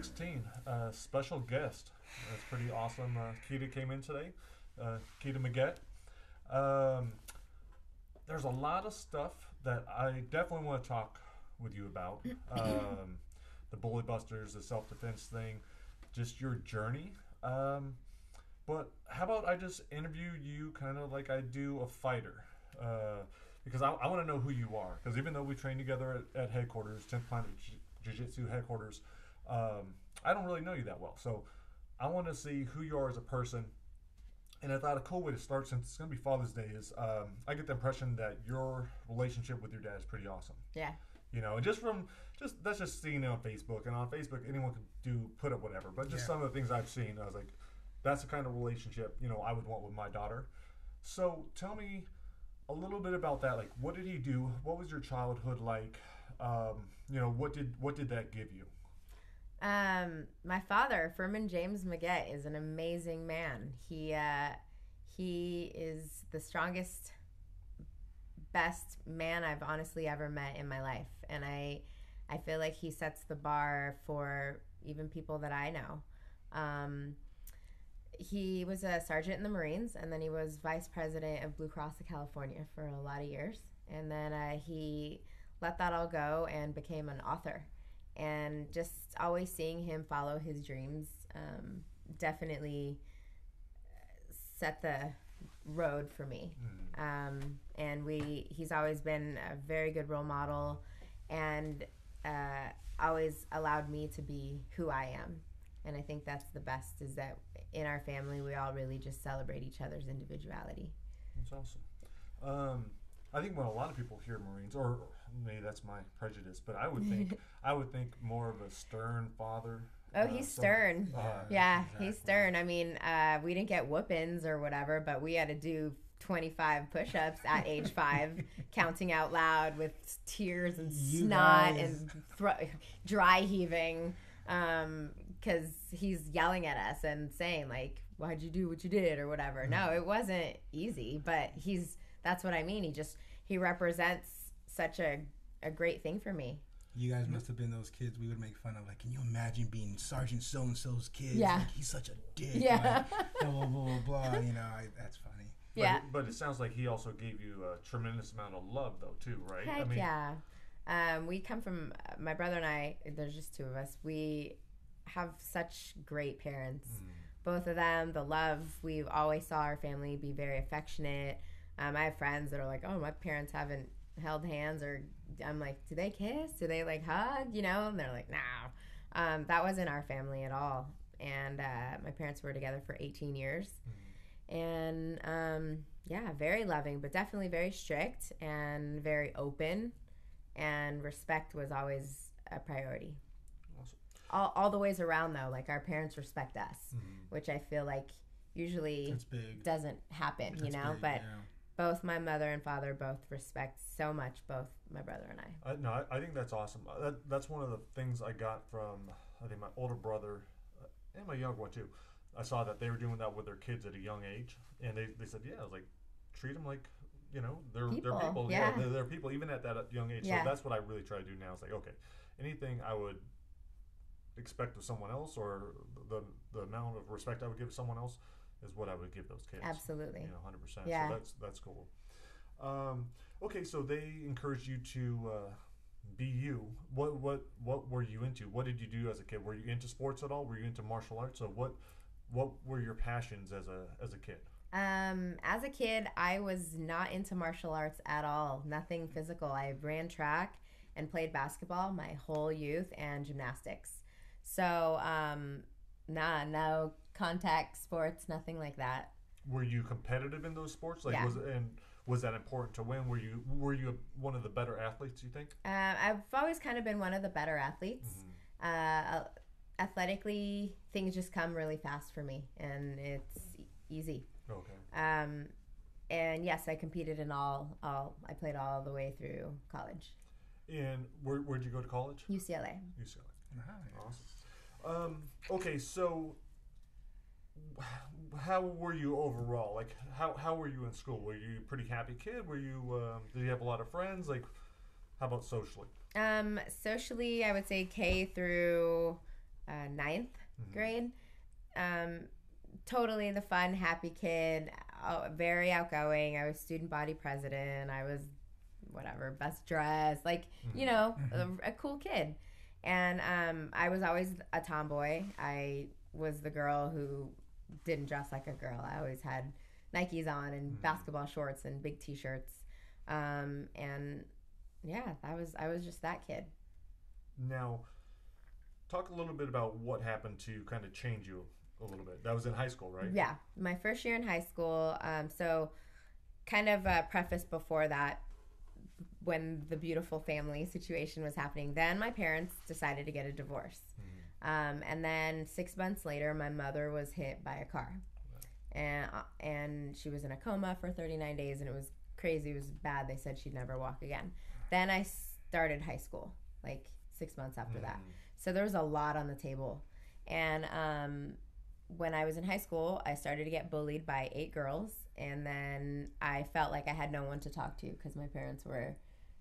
episode 16. Uh, special guest. That's pretty awesome. Uh, Keta came in today. Uh, Keta Meggett. Um, there's a lot of stuff that I definitely want to talk with you about. Um, the bully busters, the self defense thing, just your journey. Um, but how about I just interview you kind of like I do a fighter? Uh, because I, I want to know who you are. Because even though we train together at, at headquarters, 10th Planet Jiu Jitsu headquarters, um, I don't really know you that well. So I want to see who you are as a person. And I thought a cool way to start, since it's going to be Father's Day, is um, I get the impression that your relationship with your dad is pretty awesome. Yeah. You know, and just from just that's just seeing it on Facebook, and on Facebook anyone can do put up whatever. But just Yeah. some of the things I've seen, I was like, that's the kind of relationship you know I would want with my daughter. So tell me a little bit about that. Like, what did he do? What was your childhood like? Um, you know, what did what did that give you? Um, my father, Furman James Meggett, is an amazing man. He uh, he is the strongest, best man I've honestly ever met in my life, and I I feel like he sets the bar for even people that I know. Um, he was a sergeant in the Marines, and then he was vice president of Blue Cross of California for a lot of years, and then uh, he let that all go and became an author and just always seeing him follow his dreams um, definitely set the road for me. Um, and we he's always been a very good role model and uh, always allowed me to be who i am. And i think that's the best is that in our family we all really just celebrate each other's individuality. That's awesome. Um, I think when a lot of people hear Marines, or maybe that's my prejudice, but I would think I would think more of a stern father. oh uh, he's some- stern uh, Yeah, he's stern. I mean, uh, we didn't get whoopings or whatever, but we had to do 25 push ups at age five, counting out loud with tears and You snot guys. and thro- dry heaving because he's yelling at us and saying, like, why'd you do what you did or whatever. Mm-hmm. No, it wasn't easy, but he's that's what I mean. He just, he represents such a, a great thing for me. You guys must have been those kids we would make fun of. Like, can you imagine being Sergeant So and So's kid? Yeah. Like, he's such a dick. Yeah. Like, blah, blah, blah, blah, blah. You know, I, that's funny. But yeah. It, but it sounds like he also gave you a tremendous amount of love, though, too, right? Heck yeah. Um, we come from uh, my brother and I. There's just two of us. We have such great parents. Both of them, the love. We've always saw our family be very affectionate. Um, I have friends that are like, "Oh, my parents haven't held hands," or I'm like, "Do they kiss? Do they like hug?" You know, and they're like, "No." Um, that wasn't our family at all. And uh, my parents were together for 18 years, and um, yeah, very loving, but definitely very strict and very open. And respect was always a priority. Awesome. All, all the ways around, though, like our parents respect us, Mhm. which I feel like usually doesn't happen, you know. big, but yeah. Both my mother and father both respect so much both my brother and I. I, no, I, I think that's awesome. Uh, That, that's one of the things I got from I think my older brother uh, and my younger one too. I saw that they were doing that with their kids at a young age, and they, they said, yeah, I was like, treat them like you know they're People, they're people. yeah. they're, they're people even at that young age. Yeah. So that's what I really try to do now. It's like okay, anything I would expect of someone else, or the the amount of respect I would give someone else, is what I would give those kids. Absolutely. You know, hundred percent. Yeah. So that's that's cool. Um, okay, so they encouraged you to uh, be you. What what what were you into? What did you do as a kid? Were you into sports at all? Were you into martial arts? So what what were your passions as a as a kid? Um, as a kid, I was not into martial arts at all. Nothing physical. I ran track and played basketball my whole youth and gymnastics. So, um, nah, no contact sports, nothing like that. Were you competitive in those sports? Like Yeah. was and was that important to win? Were you were you one of the better athletes? You think? Uh, I've always kind of been one of the better athletes. Uh, athletically, things just come really fast for me, and it's easy. Okay. Um, and yes, I competed in all, all. I played all the way through college, And where where'd you go to college? UCLA. UCLA. Nice. Awesome. Um, okay, so how were you overall? Like, how, how were you in school? Were you a pretty happy kid? Were you um, did you have a lot of friends? Like, how about socially? Um, socially, I would say K through uh, ninth Mhm. grade. Um, totally the fun, happy kid, uh, very outgoing. I was student body president. I was whatever, best dressed, like, you Mhm. know, Mhm. a, a cool kid. And um, I was always a tomboy. I was the girl who didn't dress like a girl. I always had Nikes on and Mhm. basketball shorts and big t-shirts. Um, and yeah, I was I was just that kid. Now, talk a little bit about what happened to kind of change you a little bit. That was in high school, right? Yeah, my first year in high school. Um, so, kind of a preface before that, when the beautiful family situation was happening, then my parents decided to get a divorce. Mhm. Um, and then six months later, my mother was hit by a car, and uh, and she was in a coma for 39 days, and it was crazy. It was bad. They said she'd never walk again. Then I started high school, like six months after that. Mhm. So there was a lot on the table. And um, when I was in high school, I started to get bullied by eight girls. And then I felt like I had no one to talk to because my parents were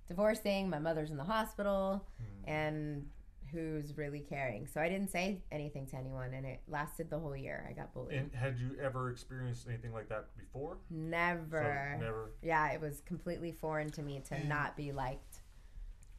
divorcing, my mother's in the hospital, Mhm. and who's really caring. So I didn't say anything to anyone, and it lasted the whole year. I got bullied. And had you ever experienced anything like that before? never. So never. Yeah, it was completely foreign to me to And- not be liked.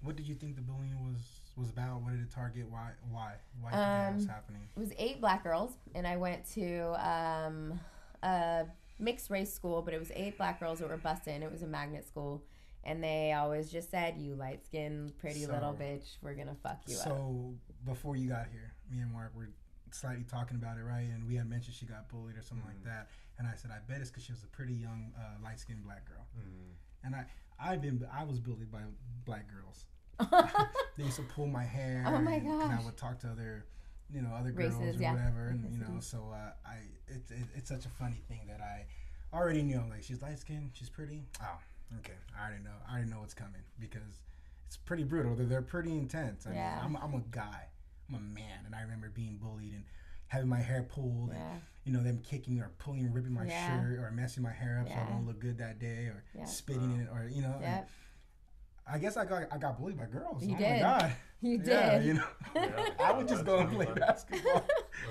What did you think the bullying was was about? What did it target? Why? Why? Why did you think that was Um, happening? it was eight black girls and i went to um, a mixed race school but it was eight black girls that were busted in it was a magnet school and they always just said you light skinned pretty little bitch we're gonna fuck you up So before you got here, me and Mark were slightly talking about it, right? And we had mentioned she got bullied or something Mhm. like that. And I said, I bet it's because she was a pretty young, uh, light skinned black girl. Mhm. And I, I've been, I was bullied by black girls. They used to pull my hair. Oh my and, and I would talk to other, you know, other girls Races, or yeah. whatever, and you know, so uh, I, it, it, it's such a funny thing that I already knew. Like she's light skinned, she's pretty. Oh, okay, I already know. I already know what's coming because it's pretty brutal. They're, they're pretty intense. I Yeah. mean, I'm, I'm a guy, I'm a man, and I remember being bullied and having my hair pulled, and yeah you know, them kicking me or pulling, ripping my Yeah. shirt, or messing my hair up so I Yeah. don't look good that day, or Yeah. spitting in it, or you know. and yep I guess I got I got bullied by girls. You oh did. My God. you Yeah, you know. Yeah. I would just go and play basketball.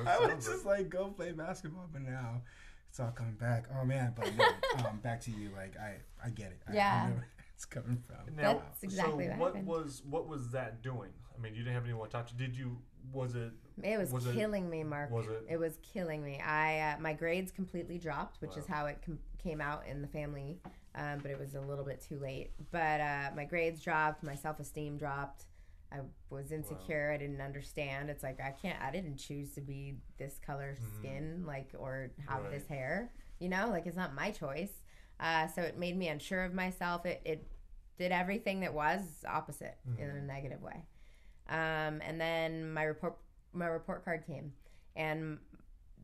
I would sounds just like- like go play basketball, but now it's all coming back. Oh man, but no, um, back to you. Like I, I get it. I, Yeah. I know where it's coming from. Now, That's exactly so what what was what was that doing? I mean, you didn't have anyone to talk to. Did you? Was it? It was, Was it- killing me mark Was it? It was killing me. I uh, my grades completely dropped, which is how it com- came out in the family, um, but it was a little bit too late. But uh, my grades dropped, my self esteem dropped. I was insecure. I didn't understand. It's like I can't. I didn't choose to be this color Mhm. skin, like or have Right. this hair. You know, like it's not my choice. Uh, so it made me unsure of myself. It it did everything that was opposite in a Mhm. negative way. Um, and then my report my report card came, and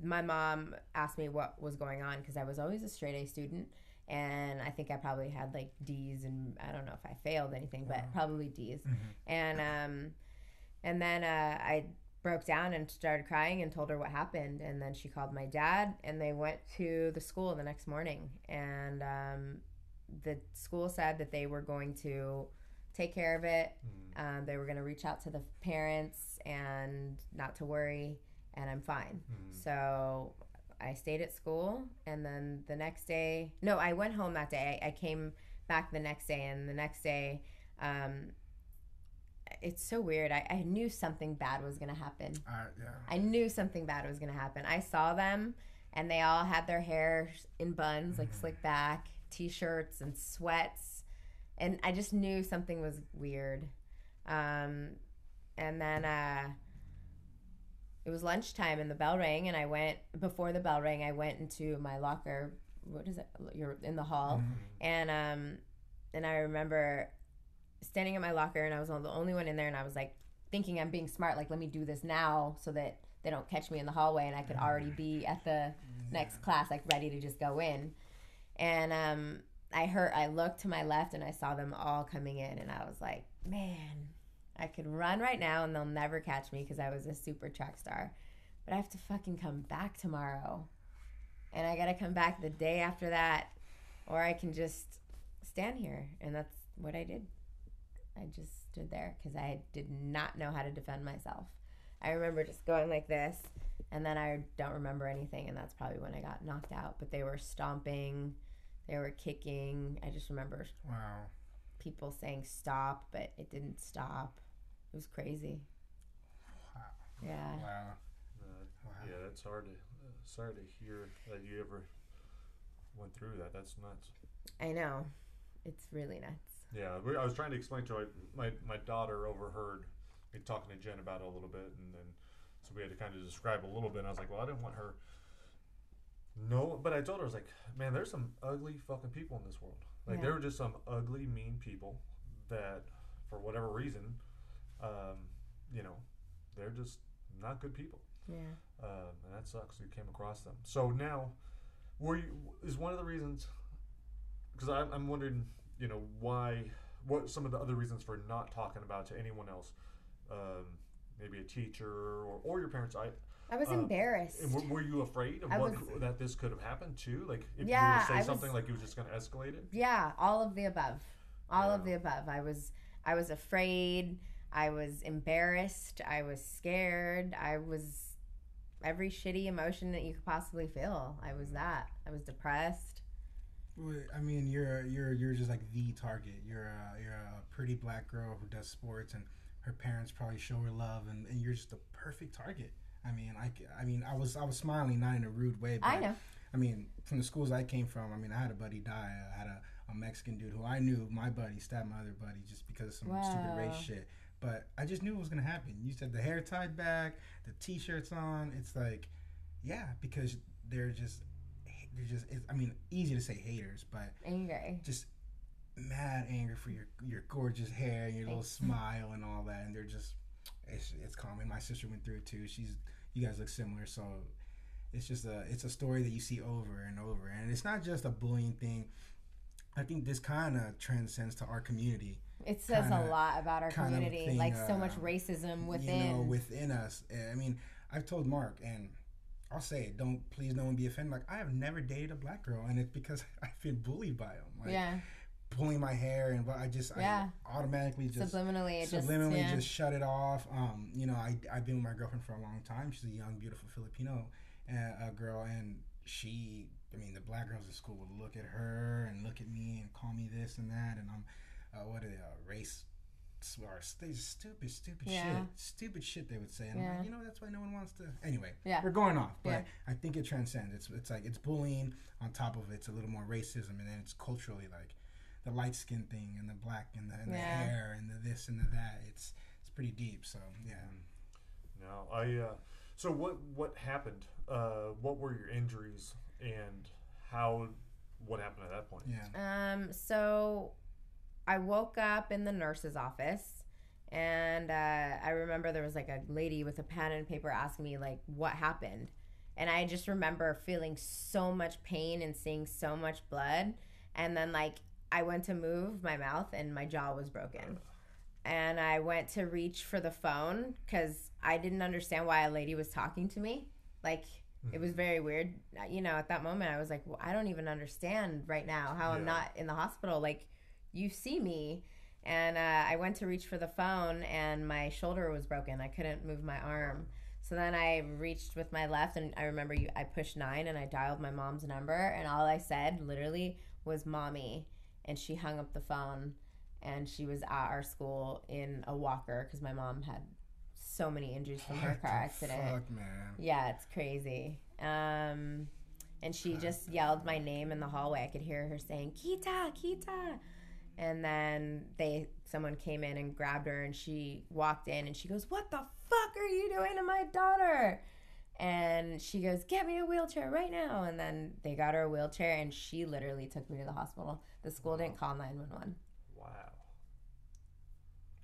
my mom asked me what was going on because I was always a straight A student, and I think I probably had like D's, and I don't know if I failed anything, but Wow. probably D's. Mhm. And um, and then uh, I broke down and started crying and told her what happened, and then she called my dad, and they went to the school the next morning, and um, the school said that they were going to take care of it Mm. um, they were going to reach out to the parents and not to worry, and I'm fine. Mm. So I stayed at school, and then the next day, no, I went home that day. I, I came back the next day, and the next day, um, it's so weird. I, I knew something bad was going to happen. Uh, yeah. I knew something bad was going to happen. I saw them, and they all had their hair in buns, like Mhm. slick back, t shirts, and sweats. And I just knew something was weird. Um, and then uh, it was lunchtime, and the bell rang, and I went, before the bell rang, I went into my locker. What is it? You're in the hall Mhm. and um and I remember standing at my locker and I was the only one in there and I was like thinking I'm being smart like let me do this now so that they don't catch me in the hallway and I could already be at the next class like ready to just go in and um I heard I looked to my left and I saw them all coming in and I was like man I could run right now and they'll never catch me because I was a super track star but I have to fucking come back tomorrow and I gotta come back the day after that or I can just stand here. And that's what I did. I just stood there because I did not know how to defend myself. I remember just going like this, and then I don't remember anything, and that's probably when I got knocked out. But they were stomping, they were kicking. I just remember Wow. people saying stop, but it didn't stop. It was crazy. Wow. Yeah. Wow. Uh, Wow. yeah, it's hard to uh, sorry to hear that you ever went through that. That's nuts. I know. It's really nuts. Yeah, I was trying to explain to her, my my daughter overheard me talking to Jen about it a little bit, and then so we had to kind of describe a little bit. And I was like, well, I didn't want her. No, but I told her I was like, man, there's some ugly fucking people in this world. Like Yeah. there were just some ugly, mean people that, for whatever reason, um, you know, they're just not good people. Yeah. Um, and that sucks. You came across them. So now, were you? Is one of the reasons? Because I'm, I'm wondering, you know, why? What some of the other reasons for not talking about to anyone else? Um, maybe a teacher or, or your parents. I I was Uh, embarrassed. and were, were you afraid of I what was- that this could have happened too? Like if Yeah, you were to I say something was- like you were just going to escalate it. Yeah, all of the above. All of the above. I was I was afraid, I was embarrassed, I was scared, I was every shitty emotion that you could possibly feel. I was that. I was depressed. Well, I mean, you're you're you're just like the target. You're a, you're a pretty black girl who does sports, and her parents probably show her love, and, and you're just the perfect target. I mean, I, I mean, I was I was smiling, not in a rude way. But I know. I mean, from the schools I came from, I mean, I had a buddy die. I had a, a Mexican dude who I knew, my buddy, stabbed my other buddy just because of some stupid race shit. But I just knew it was gonna happen. You said the hair tied back, the t-shirts on. It's like, yeah, because they're just, they're just. It's, I mean, easy to say haters, but Angry. just mad anger for your your gorgeous hair and your little smile and all that, and they're just it's it's common. My sister went through it too. She's you guys look similar, so it's just a it's a story that you see over and over, and it's not just a bullying thing. I think this kind of transcends to our community. It says kinda- a lot about our community. thing, like so much uh, racism within. you know, within us. I mean, I've told Mark, and I'll say it. Don't please, no one be offended. Like I have never dated a black girl, and it's because I've been bullied by them. Like, yeah. Pulling my hair and but I just Yeah. I automatically just Subliminally it just yeah. just shut it off. Um, you know, I I've been with my girlfriend for a long time. She's a young, beautiful Filipino uh, girl, and she, I mean, the black girls at school would look at her and look at me and call me this and that, and I'm, uh, what are they, uh, race. Or they stupid, stupid Yeah. shit, stupid shit. They would say, and I'm Yeah. like, you know, that's why no one wants to. Anyway, Yeah. we're going off, but Yeah. I think it transcends. It's it's like it's bullying on top of it's a little more racism, and then it's culturally like the light skin thing and the black and the, and the hair and the this and the that. It's it's pretty deep. So yeah. No, I. Uh, so what what happened? Uh, what were your injuries and how? What happened at that point? Yeah. Um, so I woke up in the nurse's office and uh, I remember there was like a lady with a pen and paper asking me like what happened. And I just remember feeling so much pain and seeing so much blood. And then like I went to move my mouth and my jaw was broken. And I went to reach for the phone because I didn't understand why a lady was talking to me. Like it was very weird. Uh, You know, at that moment, I was like, well, I don't even understand right now how I'm not in the hospital. Like, you see me. And uh, I went to reach for the phone, and my shoulder was broken. I couldn't move my arm. So then I reached with my left, and I remember you, I pushed nine and I dialed my mom's number, and all I said literally was "mommy," and she hung up the phone, and she was at our school in a walker because my mom had so many injuries from her What car accident. Fuck, man. Yeah, it's crazy. Um, and she just yelled my name in the hallway. I could hear her saying "Keta, Keta," and then they someone came in and grabbed her, and she walked in, and she goes, "What the fuck are you doing to my daughter?" And she goes, "Get me a wheelchair right now!" And then they got her a wheelchair, and she literally took me to the hospital. The school didn't call nine one one. Wow.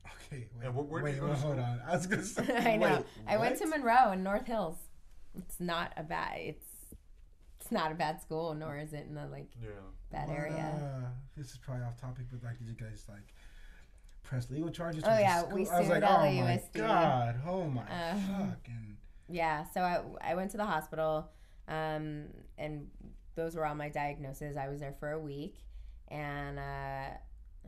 Okay. Wait. And where- where wait. you go well, hold on. I was gonna say. I know. wait, I went to? Monroe in North Hills. It's not a bad. It's it's not a bad school, nor is it in the like Yeah. bad area. Uh, this is probably off topic, but like, did you guys like press legal charges? Oh, with the yeah, school? we I was like, sued oh my LAUSD. god, oh my Uh, fuck, and Yeah, so I, I went to the hospital, um, and those were all my diagnoses. I was there for a week, and uh,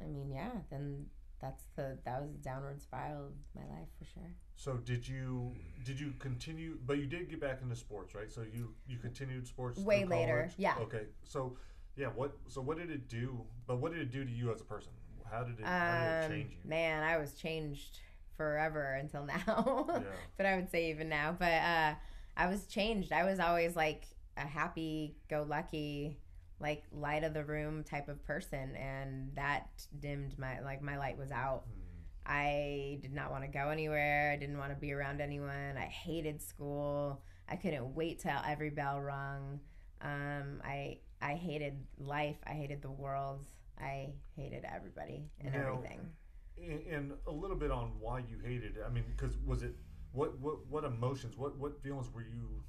I mean, yeah, then that's the that was the downward spiral of my life for sure. So did you did you continue? But you did get back into sports, right? So you you continued sports Way later, yeah. Okay. So yeah, what so what did it do? But what did it do to you as a person? How did it how did it Um, change you? man, I was changed forever until now. Yeah. but I would say even now. But uh, I was changed. I was always like a happy go lucky, like light of the room type of person, and that dimmed my like my light was out. Hmm. I did not want to go anywhere. I didn't want to be around anyone. I hated school. I couldn't wait till every bell rung. Um, I I hated life. I hated the world. I hated everybody and Now- everything. And, and a little bit on why you hated it. I mean, because was it what what what emotions, what what feelings were you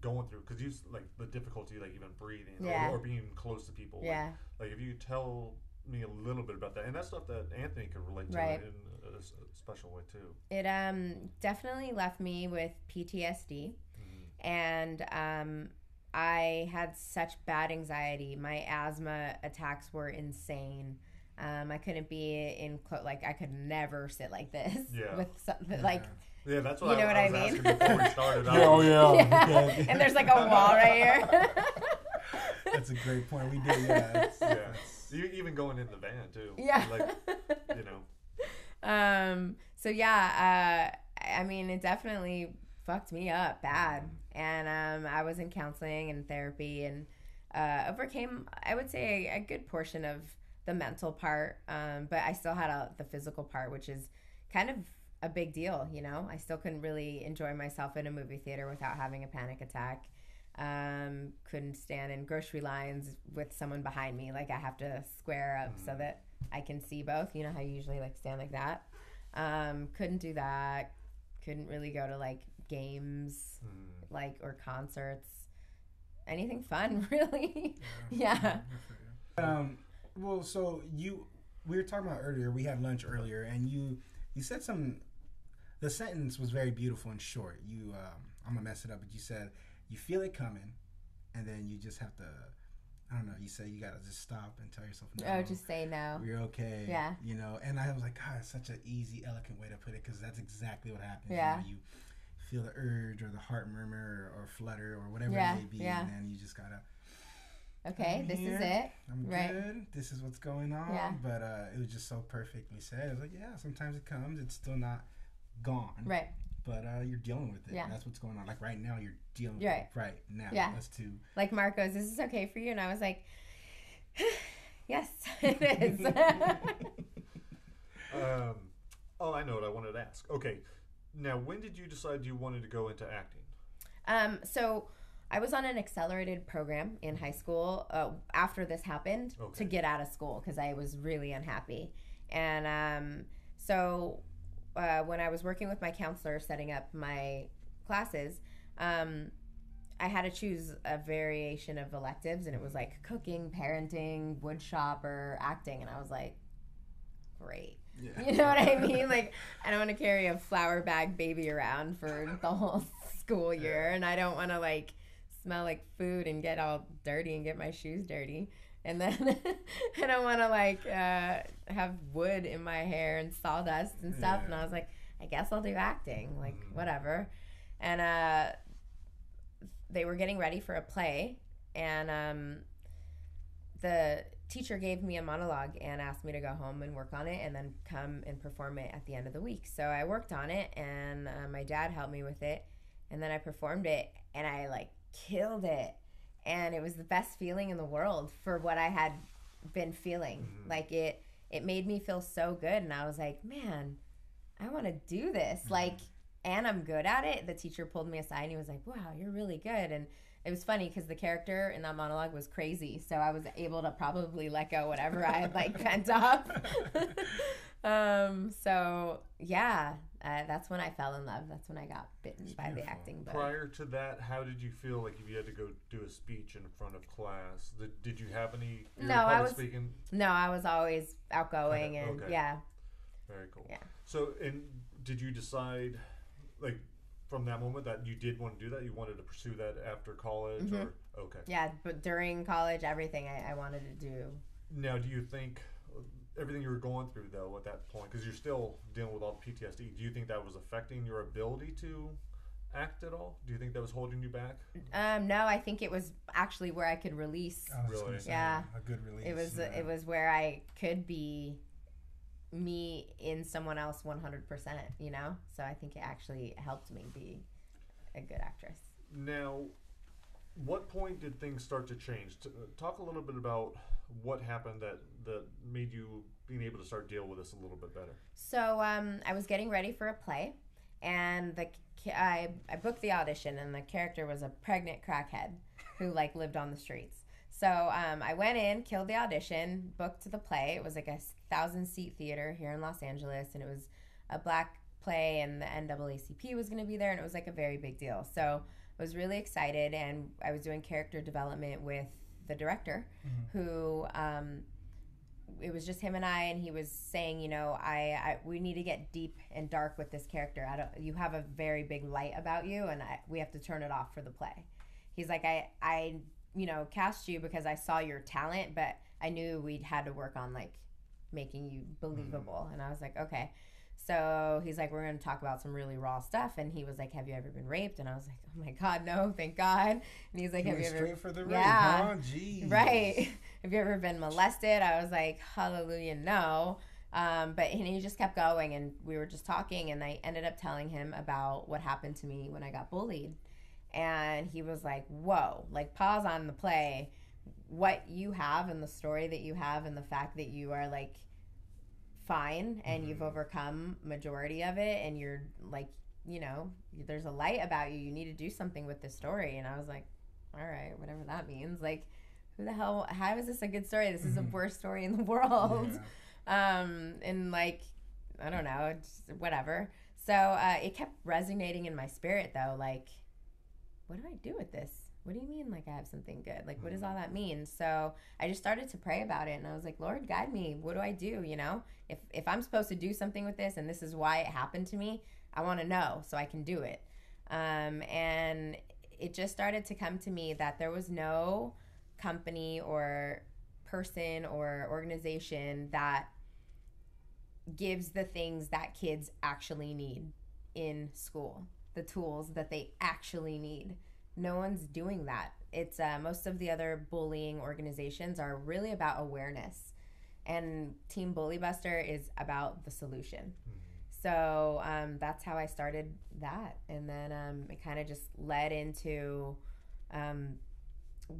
going through? Because you like the difficulty, like even breathing Yeah. or, or being close to people. Like- Yeah. Like, if you tell me a little bit about that, and that's stuff that Anthony could relate to Right. in a special way too. It um definitely left me with PTSD Mhm. and um I had such bad anxiety. My asthma attacks were insane. Um, I couldn't be in clo- like I could never sit like this Yeah. with something like Yeah, that's You what know I, what I I was mean? before we started. I Yeah, oh yeah. yeah. yeah. and there's like a wall right here. That's a great point. We did, yeah. That's, Yeah. that's- You even going in the van too. yeah. Like you know. um. So yeah. Uh. I mean, it definitely fucked me up bad, and um, I was in counseling and therapy, and uh, overcame. I would say a, a good portion of the mental part, um, but I still had a, the physical part, which is kind of a big deal. You know, I still couldn't really enjoy myself in a movie theater without having a panic attack. Um, couldn't stand in grocery lines with someone behind me. Like I have to square up so Mhm. that I can see both. You know how you usually like stand like that. Um, couldn't do that. Couldn't really go to like games, Mm. like or concerts. Anything fun, really? yeah. Um, well, so you we were talking about earlier. We had lunch earlier, and you you said some. The sentence was very beautiful and short. You, um, I'm gonna mess it up, but you said you feel it coming, and then you just have to. I don't know. You say you gotta just stop and tell yourself no. Oh, just say no. you're okay. Yeah. You know, and I was like, God, it's such an easy, elegant way to put it because that's exactly what happens. Yeah. You, know, you feel the urge or the heart murmur or, or flutter or whatever Yeah, it may be, yeah. and then you just gotta. Okay, this is it. I'm Right. good. This is what's going on. Yeah. But uh, it was just so perfectly said. It was like, yeah, sometimes it comes. It's still not gone. Right. But uh, you're dealing with it. Yeah. That's what's going on. Like right now, you're dealing with Right. it. Right now. Yeah. Let's do. Like Marcos, goes, "Is this okay for you?" And I was like, "Yes, it is." Um, oh, I know what I wanted to ask. Okay, now when did you decide you wanted to go into acting? Um, so I was on an accelerated program in high school uh, after this happened Okay. to get out of school because I was really unhappy. And um, so uh, when I was working with my counselor setting up my classes, um, I had to choose a variation of electives, and it was like cooking, parenting, wood shop, or acting. And I was like, great. Yeah. You know what I mean? Like, I don't want to carry a flour bag baby around for the whole school year, and I don't want to like smell like food and get all dirty and get my shoes dirty. And then I don't want to like uh, have wood in my hair and sawdust and stuff. And I was like, I guess I'll do acting, like Mm. whatever. And uh, they were getting ready for a play, and um, the teacher gave me a monologue and asked me to go home and work on it and then come and perform it at the end of the week. So I worked on it and uh, my dad helped me with it and then I performed it and I like killed it. And it was the best feeling in the world for what I had been feeling. Mhm. Like it it made me feel so good and I was like, "Man, I want to do this." Like and I'm good at it. The teacher pulled me aside and he was like, "Wow, you're really good." And it was funny because the character in that monologue was crazy, so I was able to probably let go whatever I had like pent up. um, so yeah, uh, that's when I fell in love. That's when I got bitten It's by the acting bug. Prior to that, how did you feel like if you had to go do a speech in front of class? Did, did you have any No, I was- speaking? No, I was always outgoing Okay, and okay. yeah. Very cool. Yeah. So, and did you decide, like, from that moment that you did want to do that? You wanted to pursue that after college, Mhm. or okay? Yeah, but during college, everything I, I wanted to do. Now, do you think, everything you were going through though at that point, because you're still dealing with all the PTSD, do you think that was affecting your ability to act at all? Do you think that was holding you back? Um, no, I think it was actually where I could release. I was Really? say, Yeah. a good release. It was yeah. it was where I could be me in someone else 100%, you know? So I think it actually helped me be a good actress. Now, what point did things start to change? T- uh, talk a little bit about what happened that that made you being able to start deal with this a little bit better. So um, I was getting ready for a play, and the I I booked the audition, and the character was a pregnant crackhead who like lived on the streets. So um, I went in, killed the audition, booked the play. It was like a thousand seat theater here in Los Angeles, and it was a black play, and the NAACP was going to be there, and it was like a very big deal. So I was really excited, and I was doing character development with the director, who um, it was just him and I, and he was saying, you know, I, I we need to get deep and dark with this character. I don't, you have a very big light about you, and I, we have to turn it off for the play. He's like, I, I, you know, cast you because I saw your talent, but I knew we'd had to work on like making you believable. And I was like, okay. So he's like, we're going to talk about some really raw stuff. And he was like, have you ever been raped? And I was like, oh my God, no, thank God. And he's like, You have went you ever straight for the rape, Yeah. huh? Right. Have you ever been molested? I was like, hallelujah, no. Um, but and he just kept going, and we were just talking, and I ended up telling him about what happened to me when I got bullied. And he was like, whoa, like pause on the play. What you have and the story that you have, and the fact that you are like fine and you've overcome majority of it, and you're like, you know, there's a light about you. You need to do something with this story. And I was like, all right, whatever that means. Like, who the hell how is this a good story this is the Mhm. worst story in the world Yeah. um and like i don't know whatever so uh, it kept resonating in my spirit though like what do i do with this what do you mean like i have something good? Like what does all that mean? So i just started to pray about it and i was like lord guide me. What do i do you know? If if i'm supposed to do something with this and this is why it happened to me i want to know so i can do it. Um, and it just started to come to me that there was no company or person or organization that gives the things that kids actually need in school the tools that they actually need no one's doing that it's uh, most of the other bullying organizations are really about awareness and team bully buster is about the solution so um, that's how i started that and then um, it kind of just led into um,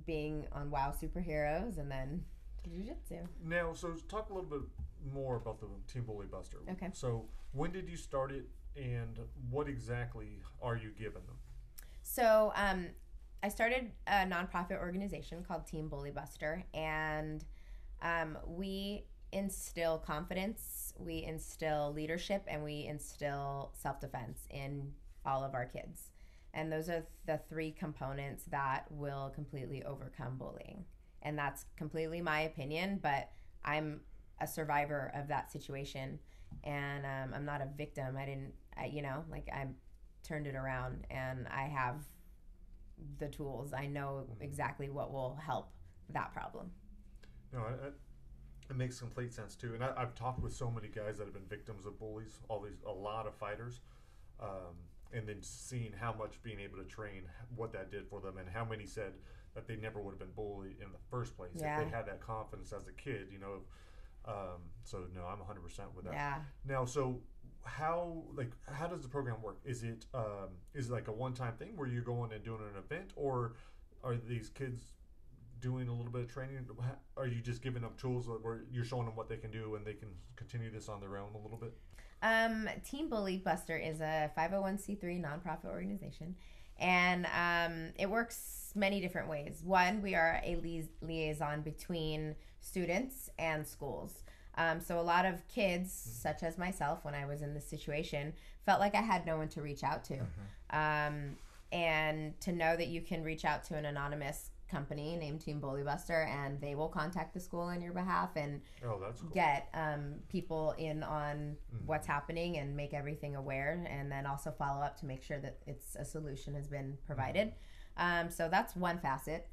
being on wow superheroes and then jiu-jitsu Now, so talk a little bit more about the Team Bully Buster. Okay. So when did you start it, and what exactly are you giving them? So um, I started a nonprofit organization called Team Bully Buster, and um, we instill confidence, we instill leadership, and we instill self defense in all of our kids. And those are the three components that will completely overcome bullying. And that's completely my opinion, but I'm a survivor of that situation. And um, I'm not a victim. I didn't, I, you know, like I turned it around and I have the tools. I know exactly what will help that problem. No, I, I, it makes complete sense too. And I, I've talked with so many guys that have been victims of bullies. All these, a lot of fighters, um, and then seeing how much being able to train, what that did for them, and how many said that they never would have been bullied in the first place Yeah. if they had that confidence as a kid. You know, um, so no, I'm 100 percent with that. Yeah. Now, so how like how does the program work? Is it um, is it like a one time thing where you're going and doing an event, or are these kids doing a little bit of training? Are you just giving them tools where you're showing them what they can do and they can continue this on their own a little bit? Um, Team Bully Buster is a 501c3 nonprofit organization, and um, it works many different ways. One, we are a lia- liaison between students and schools. Um, so a lot of kids, such as myself, when I was in this situation, felt like I had no one to reach out to, um, and to know that you can reach out to an anonymous company named Team Bully Buster, and they will contact the school on your behalf and Oh, cool. get um, people in on what's happening and make everything aware and then also follow up to make sure that it's a solution has been provided. Um, so that's one facet.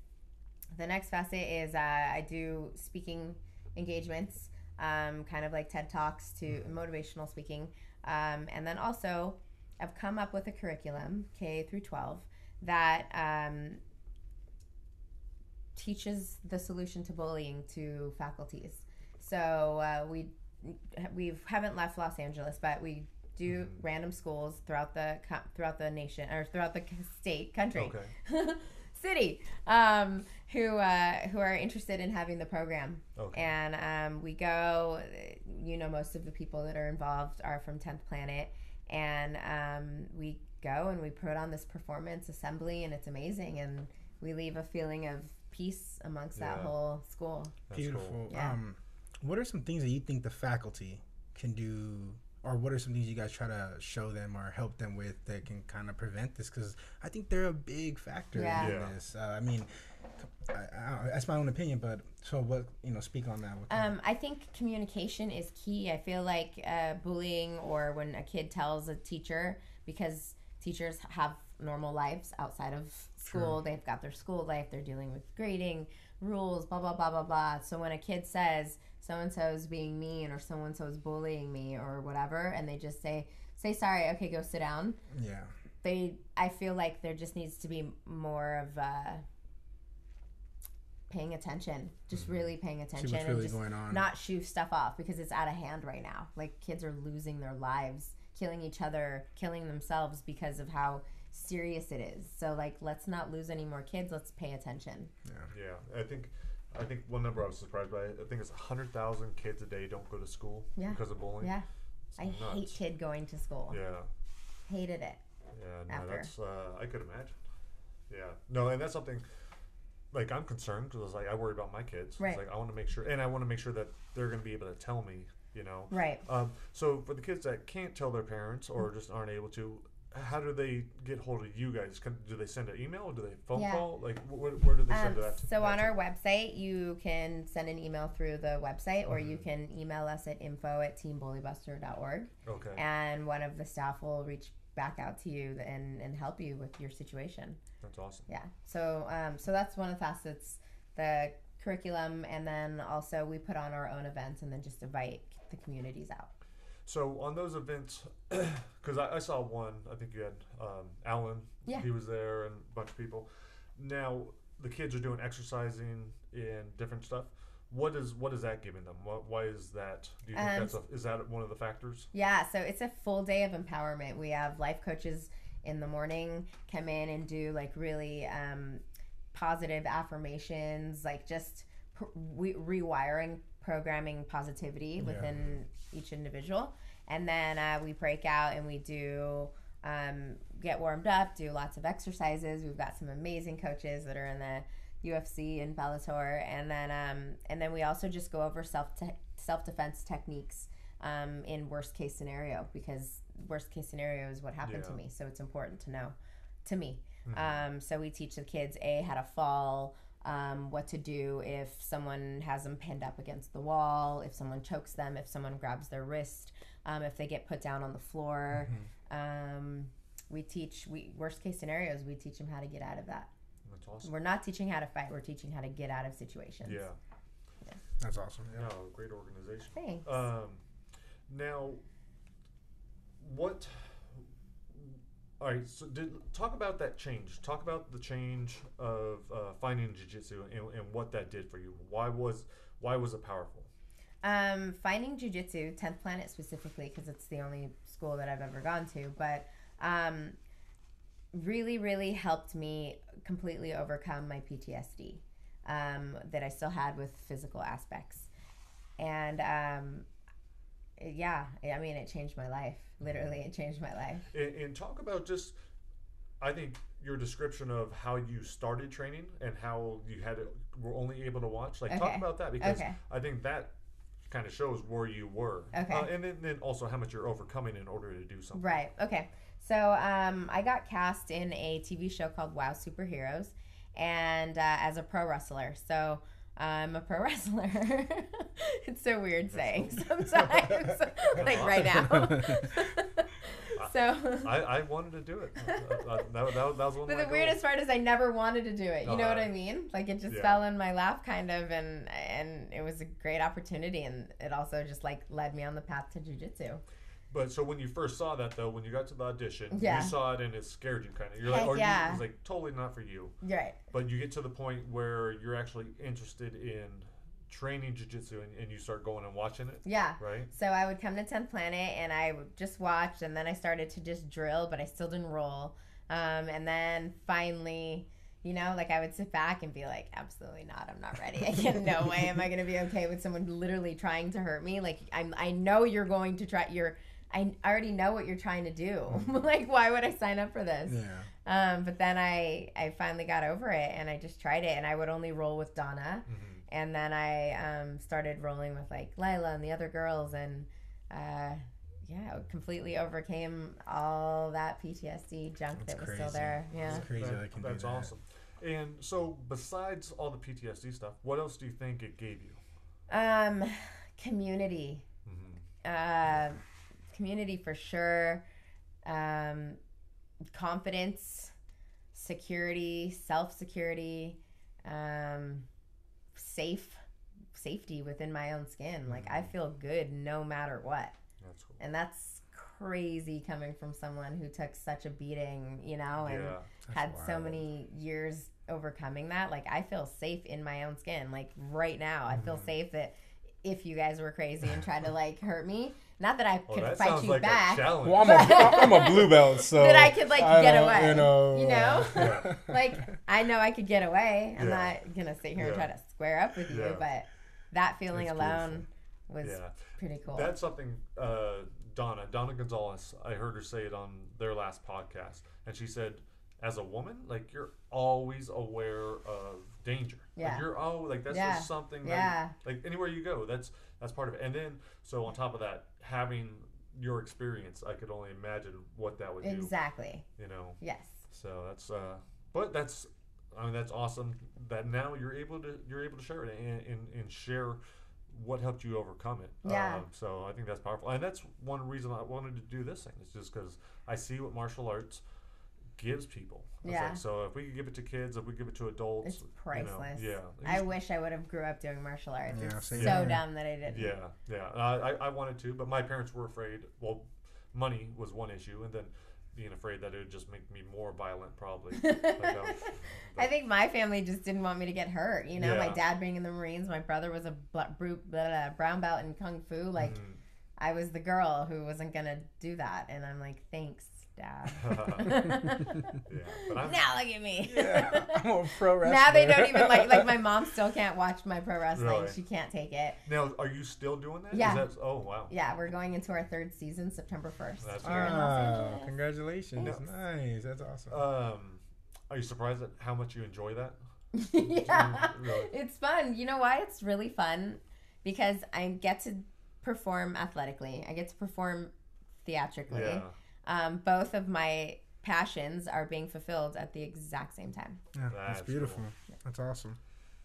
The next facet is uh, i do speaking engagements um, kind of like TED Talks to motivational speaking. Um, and then also, I've come up with a curriculum, K through 12, that um, teaches the solution to bullying to faculties. So uh, we we haven't left Los Angeles, but we do Mhm. random schools throughout the throughout the nation or throughout the state, country, Okay. city, um, who uh, who are interested in having the program. Okay. And um, we go. You know, most of the people that are involved are from Tenth Planet, and um, we go and we put on this performance assembly, and it's amazing, and we leave a feeling of peace amongst that whole school. That's Beautiful. cool. Yeah. Um, what are some things that you think the faculty can do, or what are some things you guys try to show them or help them with that can kind of prevent this? Because I think they're a big factor Yeah. in Yeah. this. Uh, I mean, I, I, that's my own opinion, but so what? You know, speak on that. Um, I think communication is key. I feel like uh, bullying or when a kid tells a teacher, because teachers have normal lives outside of school, they've got their school life, they're dealing with grading, rules, blah, blah, blah, blah, blah. So when a kid says, so and so is being mean or so and so is bullying me or whatever, and they just say, say sorry, okay, go sit down. yeah. They, I feel like there just needs to be more of uh, paying attention, just really paying attention what's and really just going on. not shoo stuff off because it's out of hand right now. Like kids are losing their lives, killing each other, killing themselves because of how serious it is. So like let's not lose any more kids. Let's pay attention. Yeah, Yeah. I think I think one number I was surprised by. I think it's hundred thousand kids a day don't go to school Yeah. because of bullying. Yeah. It's I nuts. hate kid going to school. Yeah, Hated it. yeah, no, After. that's uh, I could imagine. Yeah, no, and that's something. Like I'm concerned because like I worry about my kids. Right. It's like I want to make sure, and I want to make sure that they're going to be able to tell me. You know. Right. Um, so for the kids that can't tell their parents or just aren't able to, how do they get hold of you guys? Can, do they send an email or do they phone Yeah. call? Like wh- where, where do they Um, send that? to- so that on to? our website, you can send an email through the website, or you Mhm. can email us at info at teambullybuster.org, okay. and one of the staff will reach back out to you and, and help you with your situation. That's awesome. Yeah. So um, so that's one of the facets, the curriculum, and then also we put on our own events and then just invite the communities out. So on those events, because I, I saw one, I think you had um, Alan. Yeah. He was there and a bunch of people. Now the kids are doing exercising and different stuff. What is what is that giving them? What, why is that? Do you think Um, that's a, is that one of the factors? Yeah. So it's a full day of empowerment. We have life coaches in the morning come in and do like really um, positive affirmations, like just pr- we- rewiring programming positivity Yeah. within each individual. And then uh, we break out and we do um, get warmed up, do lots of exercises. We've got some amazing coaches that are in the UFC and Bellator, and then um, and then we also just go over self te- self defense techniques um, in worst case scenario because worst case scenario is what happened to me, so it's important to know to me. Mhm. Um, so we teach the kids a how to fall, um, what to do if someone has them pinned up against the wall, if someone chokes them, if someone grabs their wrist, um, if they get put down on the floor. Um, we teach we worst case scenarios. We teach them how to get out of that. That's awesome. We're not teaching how to fight. We're teaching how to get out of situations. Yeah. That's awesome. Yeah. No, great organization. Thanks. Um, now, what? All right. So, did talk about that change. Talk about the change of uh, finding jujitsu and, and what that did for you. Why was why was it powerful? Um, finding jujitsu, 10th Planet specifically, because it's the only school that I've ever gone to, but um, really, really helped me completely overcome my PTSD um, that I still had with physical aspects. And um, yeah, I mean, it changed my life. Literally, it changed my life. And, and talk about just, I think your description of how you started training and how you had it, were only able to watch. Like talk about that because Okay. I think that kind of shows where you were. Okay. Uh, and then, then also how much you're overcoming in order to do something. Right. Okay. So um, I got cast in a TV show called Wow Superheroes, and uh, as a pro wrestler. So I'm a pro wrestler. it's so weird saying sometimes, like right now. so. I, I wanted to do it. That, that, that was one of But the weirdest part is I never wanted to do it. You No, know what I- I mean? Like it just Yeah. fell in my lap kind of and and it was a great opportunity and it also just like led me on the path to jujitsu. But so when you first saw that though, when you got to the audition, Yeah. you saw it and it scared you kind of. You're like, Heck or you, yeah. it was like totally not for you. Right. But you get to the point where you're actually interested in training jujitsu and, and you start going and watching it, Yeah. right? So I would come to 10th Planet and I would just watch, and then I started to just drill, but I still didn't roll. Um, and then finally, you know, like I would sit back and be like, absolutely not. I'm not ready. I can no way am I going to be okay with someone literally trying to hurt me. Like I'm, I know you're going to try. You're, I already know what you're trying to do. like why would I sign up for this? Yeah. Um, but then I, I finally got over it and I just tried it, and I would only roll with Donna hmm and then I um, started rolling with like Lila and the other girls, and uh, yeah, completely overcame all that PTSD junk That's that was crazy. still there. Yeah. It's crazy That- how they can do that's that. awesome. And so, besides all the PTSD stuff, what else do you think it gave you? Um, community, hmm uh, community for sure. Um, confidence, security, self security, um, safe safety within my own skin. Like I feel good no matter what. That's cool. And that's crazy coming from someone who took such a beating, you know, and Yeah. That's had so many years overcoming that. Like I feel safe in my own skin. Like right now, I feel Mhm. safe that if you guys were crazy and tried to like hurt me, not that I Well, could that fight you like back, a. Well, I'm a, I'm a blue belt, so That I could, like, I get away, You know, you know? Yeah. like I know I could get away. I'm Yeah. not gonna sit here and try to square up with you, Yeah. but that feeling That's alone was yeah. pretty cool. That's something uh, Donna, Donna Gonzalez, I heard her say it on their last podcast. And she said, as a woman, like you're always aware of danger. Yeah. Like you're oh like that's Yeah. just something that yeah, like anywhere you go, that's that's part of it. And then so on top of that, having your experience, I could only imagine what that would do. exactly. You know. Yes. So that's uh but that's I mean that's awesome that now you're able to you're able to share it and and, and share what helped you overcome it. Yeah. Um, so I think that's powerful. And that's one reason I wanted to do this thing. It's just because I see what martial arts gives people. It's Yeah. like, so if we could give it to kids, if we give it to adults, It's you know, priceless. yeah. I wish I would have grew up doing martial arts. Yeah, it's so here. dumb that I didn't. Yeah, yeah. I, I, I wanted to, but my parents were afraid. Well, money was one issue, and then being afraid that it would just make me more violent, probably. Like, um, I think my family just didn't want me to get hurt. You know, my dad being in the Marines, my brother was a bl- bru- blah, blah, brown belt in kung fu. Like, mm. I was the girl who wasn't gonna do that, and I'm like, thanks, dad. yeah, but I'm, now look at me. yeah, I'm a pro wrestler. now they don't even like like my mom still can't watch my pro wrestling. Really? She can't take it. now, are you still doing that? Is Yeah. that, oh wow. Yeah, we're going into our third season September first. That's here in Los Angeles. congratulations! Thanks. Nice, that's awesome. Um, are you surprised at how much you enjoy that? yeah. Really? It's fun. You know why it's really fun? Because I get to perform athletically. I get to perform theatrically. Yeah. Um, both of my passions are being fulfilled at the exact same time. yeah, that's that's beautiful. cool. That's awesome.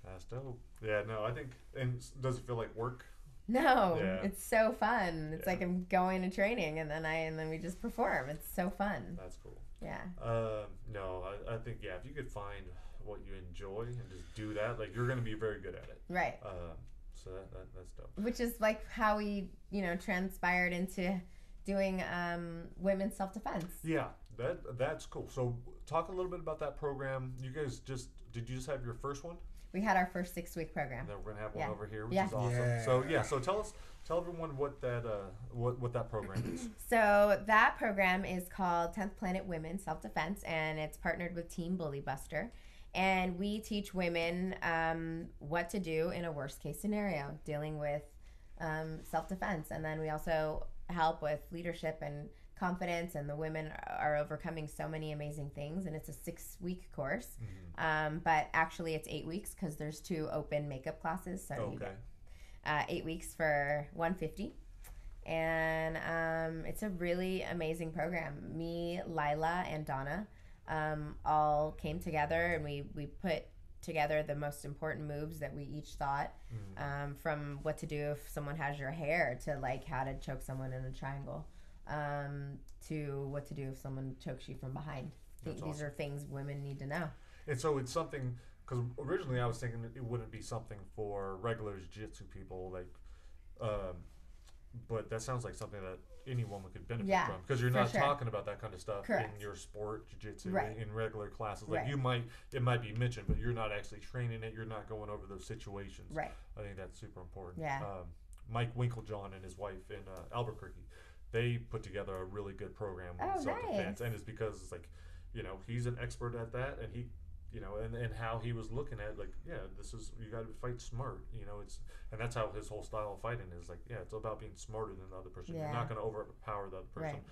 That's dope. Yeah, no, I think, and does it feel like work? No, Yeah. it's so fun. It's Yeah. like I'm going to training and then I and then we just perform. It's so fun. That's cool. Yeah. Um, no, I, I think yeah, if you could find what you enjoy and just do that, like you're gonna be very good at it. Right. Um, so that, that that's dope. Which is like how we, you know, transpired into doing um, women's self defense. Yeah, that that's cool. So talk a little bit about that program. You guys just did you just have your first one? We had our first six week program. And then we're gonna have one Yeah. over here, which Yeah. is awesome. Yeah. So yeah, so tell us, tell everyone what that uh, what what that program is. So that program is called 10th Planet Women Self Defense, and it's partnered with Team Bully Buster. And we teach women um, what to do in a worst case scenario, dealing with um, self defense. And then we also help with leadership and confidence. And the women are overcoming so many amazing things. And it's a six week course, Mhm. um, but actually it's eight weeks because there's two open makeup classes. So Okay. get uh, eight weeks for 150 and um, it's a really amazing program me lila and donna um, all came together and we, we put together the most important moves that we each thought Mhm. um, from what to do if someone has your hair to like how to choke someone in a triangle um, to what to do if someone chokes you from behind. Think That's these are things women need to know. And so it's something because originally I was thinking it wouldn't be something for regular jiu-jitsu people, like, um, but that sounds like something that any woman could benefit Yeah, from because you're not sure. talking about that kind of stuff Correct. in your sport jiu-jitsu Right. in regular classes. Like Right. you might, it might be mentioned, but you're not actually training it. You're not going over those situations. Right. I think that's super important. Yeah. Um, Mike Winklejohn and his wife in uh, Albuquerque, they put together a really good program Oh, with self-defense, nice. and it's because it's like, you know, he's an expert at that, and he, you know, and, and how he was looking at like, yeah, this is you got to fight smart, you know, it's and that's how his whole style of fighting is like, yeah, it's about being smarter than the other person. You're not going to overpower the other person. Right.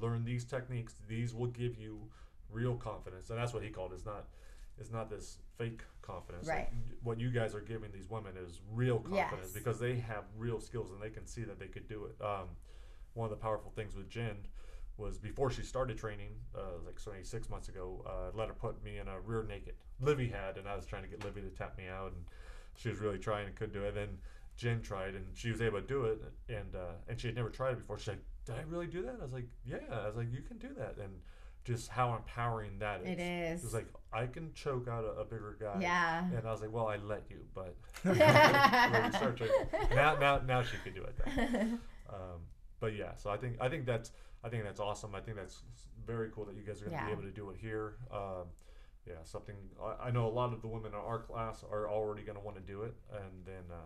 Learn these techniques; these will give you real confidence, and that's what he called. it. It's not. It's not this fake confidence. Like, what you guys are giving these women is real confidence Yes. because they have real skills and they can see that they could do it. Um, one of the powerful things with Jen was before she started training, uh, like so six months ago, uh, let her put me in a rear naked. Livy had, and I was trying to get Livy to tap me out, and she was really trying and couldn't do it. then Jen tried, and she was able to do it, and uh, and she had never tried it before. She's like, "Did I really do that?" I was like, "Yeah." I was like, "You can do that," and just how empowering that is. It is. It's like I can choke out a, a bigger guy. yeah. And I was like, "Well, I let you, but." when we start training, now, now, now she can do it. Um, but yeah, so I think I think that's I think that's awesome. I think that's very cool that you guys are going to Yeah. be able to do it here. Um, yeah, something I, I know a lot of the women in our class are already going to want to do it, and then uh,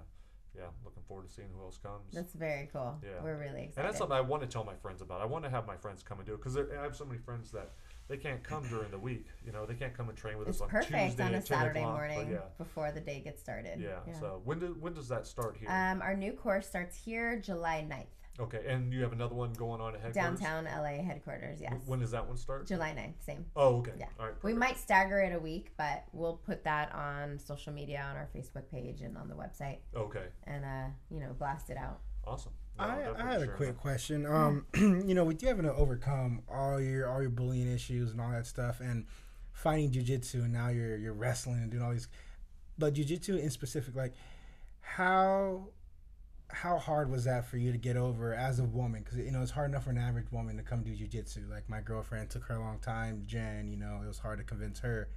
yeah, looking forward to seeing who else comes. That's very cool. Yeah. We're really excited. and that's something I want to tell my friends about. I want to have my friends come and do it because I have so many friends that they can't come during the week. You know, they can't come and train with it's us on perfect Tuesday on a at 10 Saturday o'clock, morning Yeah, before the day gets started. yeah. So when do when does that start here? um, our new course starts here July 9th. Okay, and you have another one going on at headquarters. Downtown LA headquarters, yes. When does that one start? July 9th, same. Oh, okay. Yeah. All right. We might stagger it a week, but we'll put that on social media, on our Facebook page, and on the website, Okay. and uh, you know, blast it out. Awesome. No, I, I had a sure. quick question. Um, you know, with you having to overcome all your all your bullying issues and all that stuff, and fighting jujitsu, and now you're you're wrestling and doing all these, but jujitsu in specific, like how how hard was that for you to get over as a woman? Because you know it's hard enough for an average woman to come do jujitsu. Like my girlfriend took her a long time. Jen, you know, it was hard to convince her.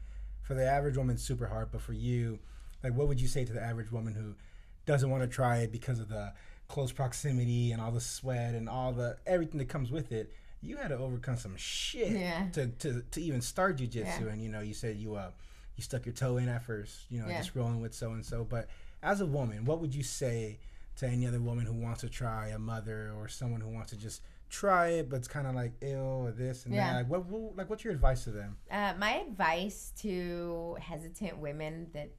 For the average woman, super hard. But for you, like, what would you say to the average woman who doesn't want to try it because of the close proximity and all the sweat and all the everything that comes with it? You had to overcome some shit Yeah. to, to, to even start jujitsu. Yeah. And you know, you said you uh you stuck your toe in at first. You know, Yeah. just rolling with so and so. But as a woman, what would you say to any other woman who wants to try a mother or someone who wants to just try it but it's kind of like ill or this and Yeah. that like what, what like what's your advice to them Uh, my advice to hesitant women that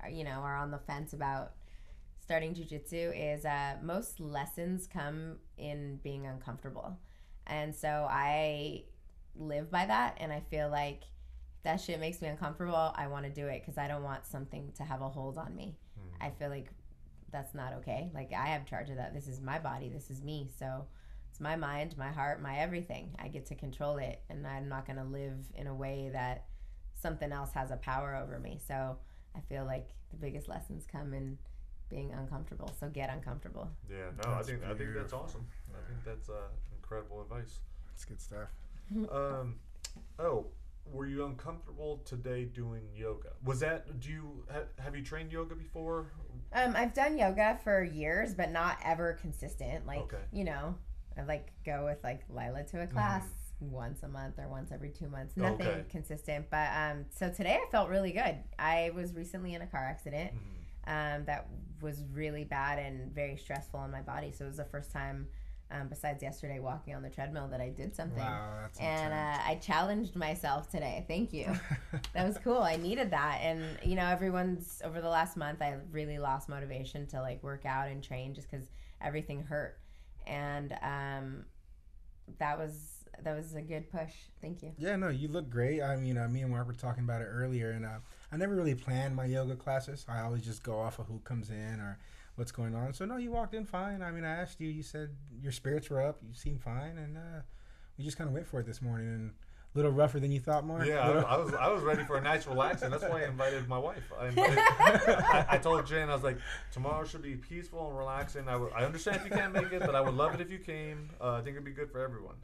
are, you know are on the fence about starting jujitsu is uh, most lessons come in being uncomfortable, and so I live by that, and I feel like that shit makes me uncomfortable. I want to do it because I don't want something to have a hold on me. Hmm. I feel like that's not okay. Like I have charge of that. This is my body. This is me. So it's my mind, my heart, my everything. I get to control it, and I'm not going to live in a way that something else has a power over me. So I feel like the biggest lessons come in being uncomfortable. So get uncomfortable. Yeah. No, I That's think I think that's beautiful. awesome. I think that's uh, incredible advice. that's good stuff Um, oh, were you uncomfortable today doing yoga? Was that? Do you ha, have you trained yoga before? Um, I've done yoga for years, but not ever consistent. Like Okay. you know, I like go with like Lila to a class once a month or once every two months. Nothing Okay. consistent. But um, so today I felt really good. I was recently in a car accident. Mhm. um, that was really bad and very stressful on my body. So it was the first time, um, besides yesterday walking on the treadmill, that I did something. wow that's And uh, I challenged myself today. Thank you. that was cool. I needed that. And, you know, everyone's over the last month, I really lost motivation to like work out and train just because everything hurt. And um, that was that was a good push. Thank you. Yeah, no, you look great. I mean, uh, me and Mark were talking about it earlier, and uh, I never really planned my yoga classes. I always just go off of who comes in or what's going on. So no, you walked in fine. I mean, I asked you. You said your spirits were up. You seemed fine, and uh, we just kind of went for it this morning. And a little rougher than you thought, Mark. Yeah, I, I was I was ready for a nice relaxing. That's why I invited my wife. I, invited, I, I told Jen I was like, tomorrow should be peaceful and relaxing. I, I understand if you can't make it, but I would love it if you came. Uh, I think it'd be good for everyone.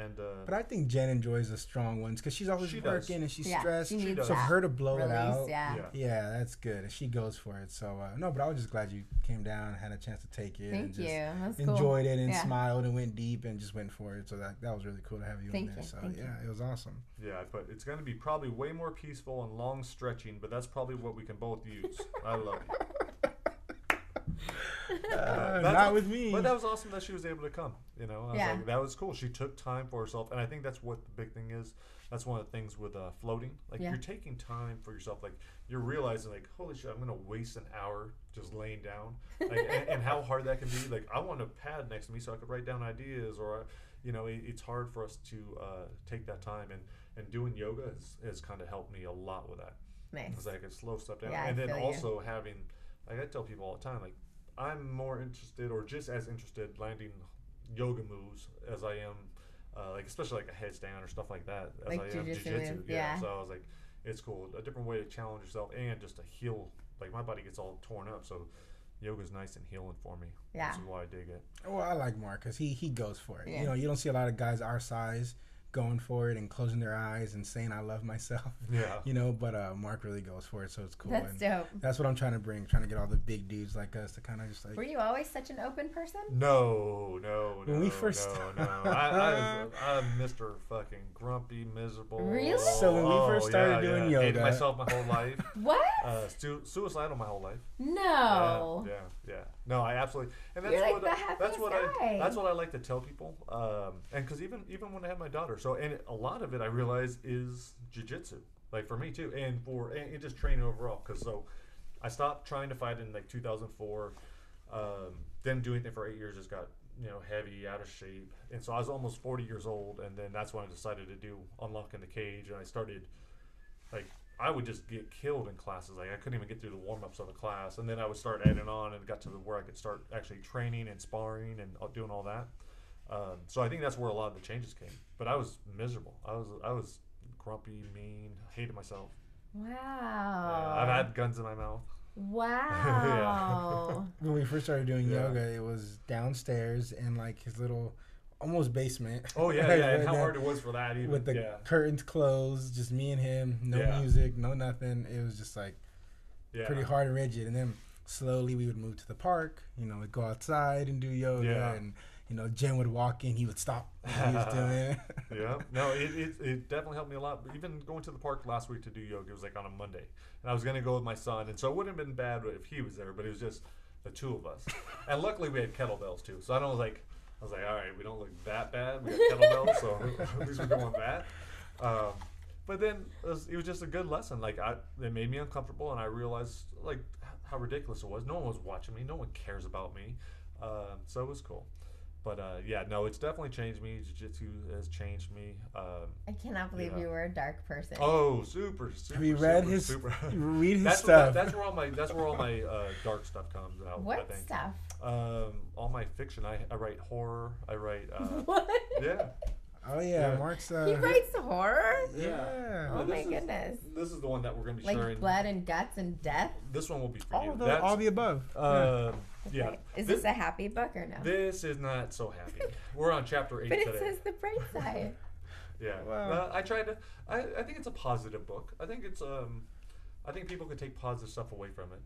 And uh, But I think Jen enjoys the strong ones because she's always She does. working and she's Yeah, stressed. she needs so that her to blow release. it out, Yeah. yeah. yeah, that's good. And she goes for it. So uh, no, but I was just glad you came down, had a chance to take it, and just you. That's cool. enjoyed it and Yeah. smiled and went deep and just went for it. So that that was really cool to have you Thank in there. you, So thank you. yeah, it was awesome. yeah, but it's going to be probably way more peaceful and long stretching. But that's probably what we can both use. I love it. Uh, not a- with me. But that was awesome that she was able to come. You know, I was Yeah. like, that was cool. She took time for herself, and I think that's what the big thing is. That's one of the things with uh, floating. Like Yeah. you're taking time for yourself. Like you're realizing, like, holy shit, I'm gonna waste an hour just laying down, like, and, and how hard that can be. Like I want a pad next to me so I could write down ideas, or you know, it, it's hard for us to uh, take that time. And and doing yoga has, has kind of helped me a lot with that Nice. because I could slow stuff down. Yeah, I and then feel you. also having, like I tell people all the time, like I'm more interested or just as interested landing yoga moves as I am, uh, like especially like a headstand or stuff like that, as Like I am jujitsu jujitsu. move, Yeah. yeah. So I was like, it's cool, a different way to challenge yourself and just to heal. Like my body gets all torn up, so yoga's nice and healing for me. Yeah. This is why I dig it. well, I like Mark because he he goes for it. Yeah. You know, you don't see a lot of guys our size going for it and closing their eyes and saying I love myself. Yeah. You know, but uh, Mark really goes for it, so it's cool. That's and dope. that's what I'm trying to bring, trying to get all the big dudes like us to kind of just like. Were you always such an open person? No, no, no. When we first- no, no. I, I, was- I'm Mr. Fucking grumpy, miserable. Really? So when we Oh, first started yeah, doing yeah. Hated myself my whole life. What? uh, stu- suicidal my whole life. no. Yeah, yeah, yeah. No, I absolutely. And that's like what I, that's what guy. I that's what I like to tell people. Um, and because even even when I had my daughter, so and a lot of it I realize is jujitsu. Like for me too, and for and, and just training overall. Because so I stopped trying to fight in like 2004. Um, didn't do anything for eight years. Just got you know heavy, out of shape, and so I was almost 40 years old. And then that's when I decided to do unlocking the cage, and I started like I would just get killed in classes. Like I couldn't even get through the warm ups of a class, and then I would start adding on and got to the where I could start actually training and sparring and uh, doing all that. Um, so I think that's where a lot of the changes came. But I was miserable. I was I was grumpy, mean, hated myself. Wow. Yeah, I've had guns in my mouth. Wow. when we first started doing Yeah. yoga, it was downstairs in like his little almost basement. Oh yeah, yeah. And how hard it was for that even. with the yeah, curtains closed, just me and him, no Yeah. music, no nothing. It was just like yeah. pretty hard and rigid. And then slowly we would move to the park. You know, we'd go outside and do yoga, and you know, Jen would walk in, he would stop what he was doing. yeah, no, it, it, it definitely helped me a lot. But even going to the park last week to do yoga, it was like on a Monday, and I was gonna go with my son, and so it wouldn't have been bad if he was there, but it was just the two of us, and luckily we had kettlebells too, so I don't like, I was like, all right, we don't look that bad, we got kettlebells, so at least we're doing that. Um, but then it was, it was just a good lesson. Like I, it made me uncomfortable, and I realized like how ridiculous it was. No one was watching me. No one cares about me. Um, so it was cool. But uh, yeah, no, it's definitely changed me. Jiu-jitsu has changed me. Um, I cannot believe Yeah. you were a dark person. oh, super, super. Have you read super, his Super. read his that's stuff? What, that's where all my that's where all my uh, dark stuff comes out. I what think. stuff? Um, all my fiction. I, I write horror. I write. Uh, what? yeah. oh yeah, Yeah. Mark's uh, He writes horror? yeah. Oh my is- goodness. This is the one that we're gonna be Like sharing. blood and guts and death? This one will be for All you. the, all the above. Yeah. Yeah. Is This- this a happy book or no? This is not so happy. We're on chapter eight but it today. says the bright side. Yeah. Wow. Uh, I tried to. I, I think it's a positive book. I think it's um, I think people can take positive stuff away from it,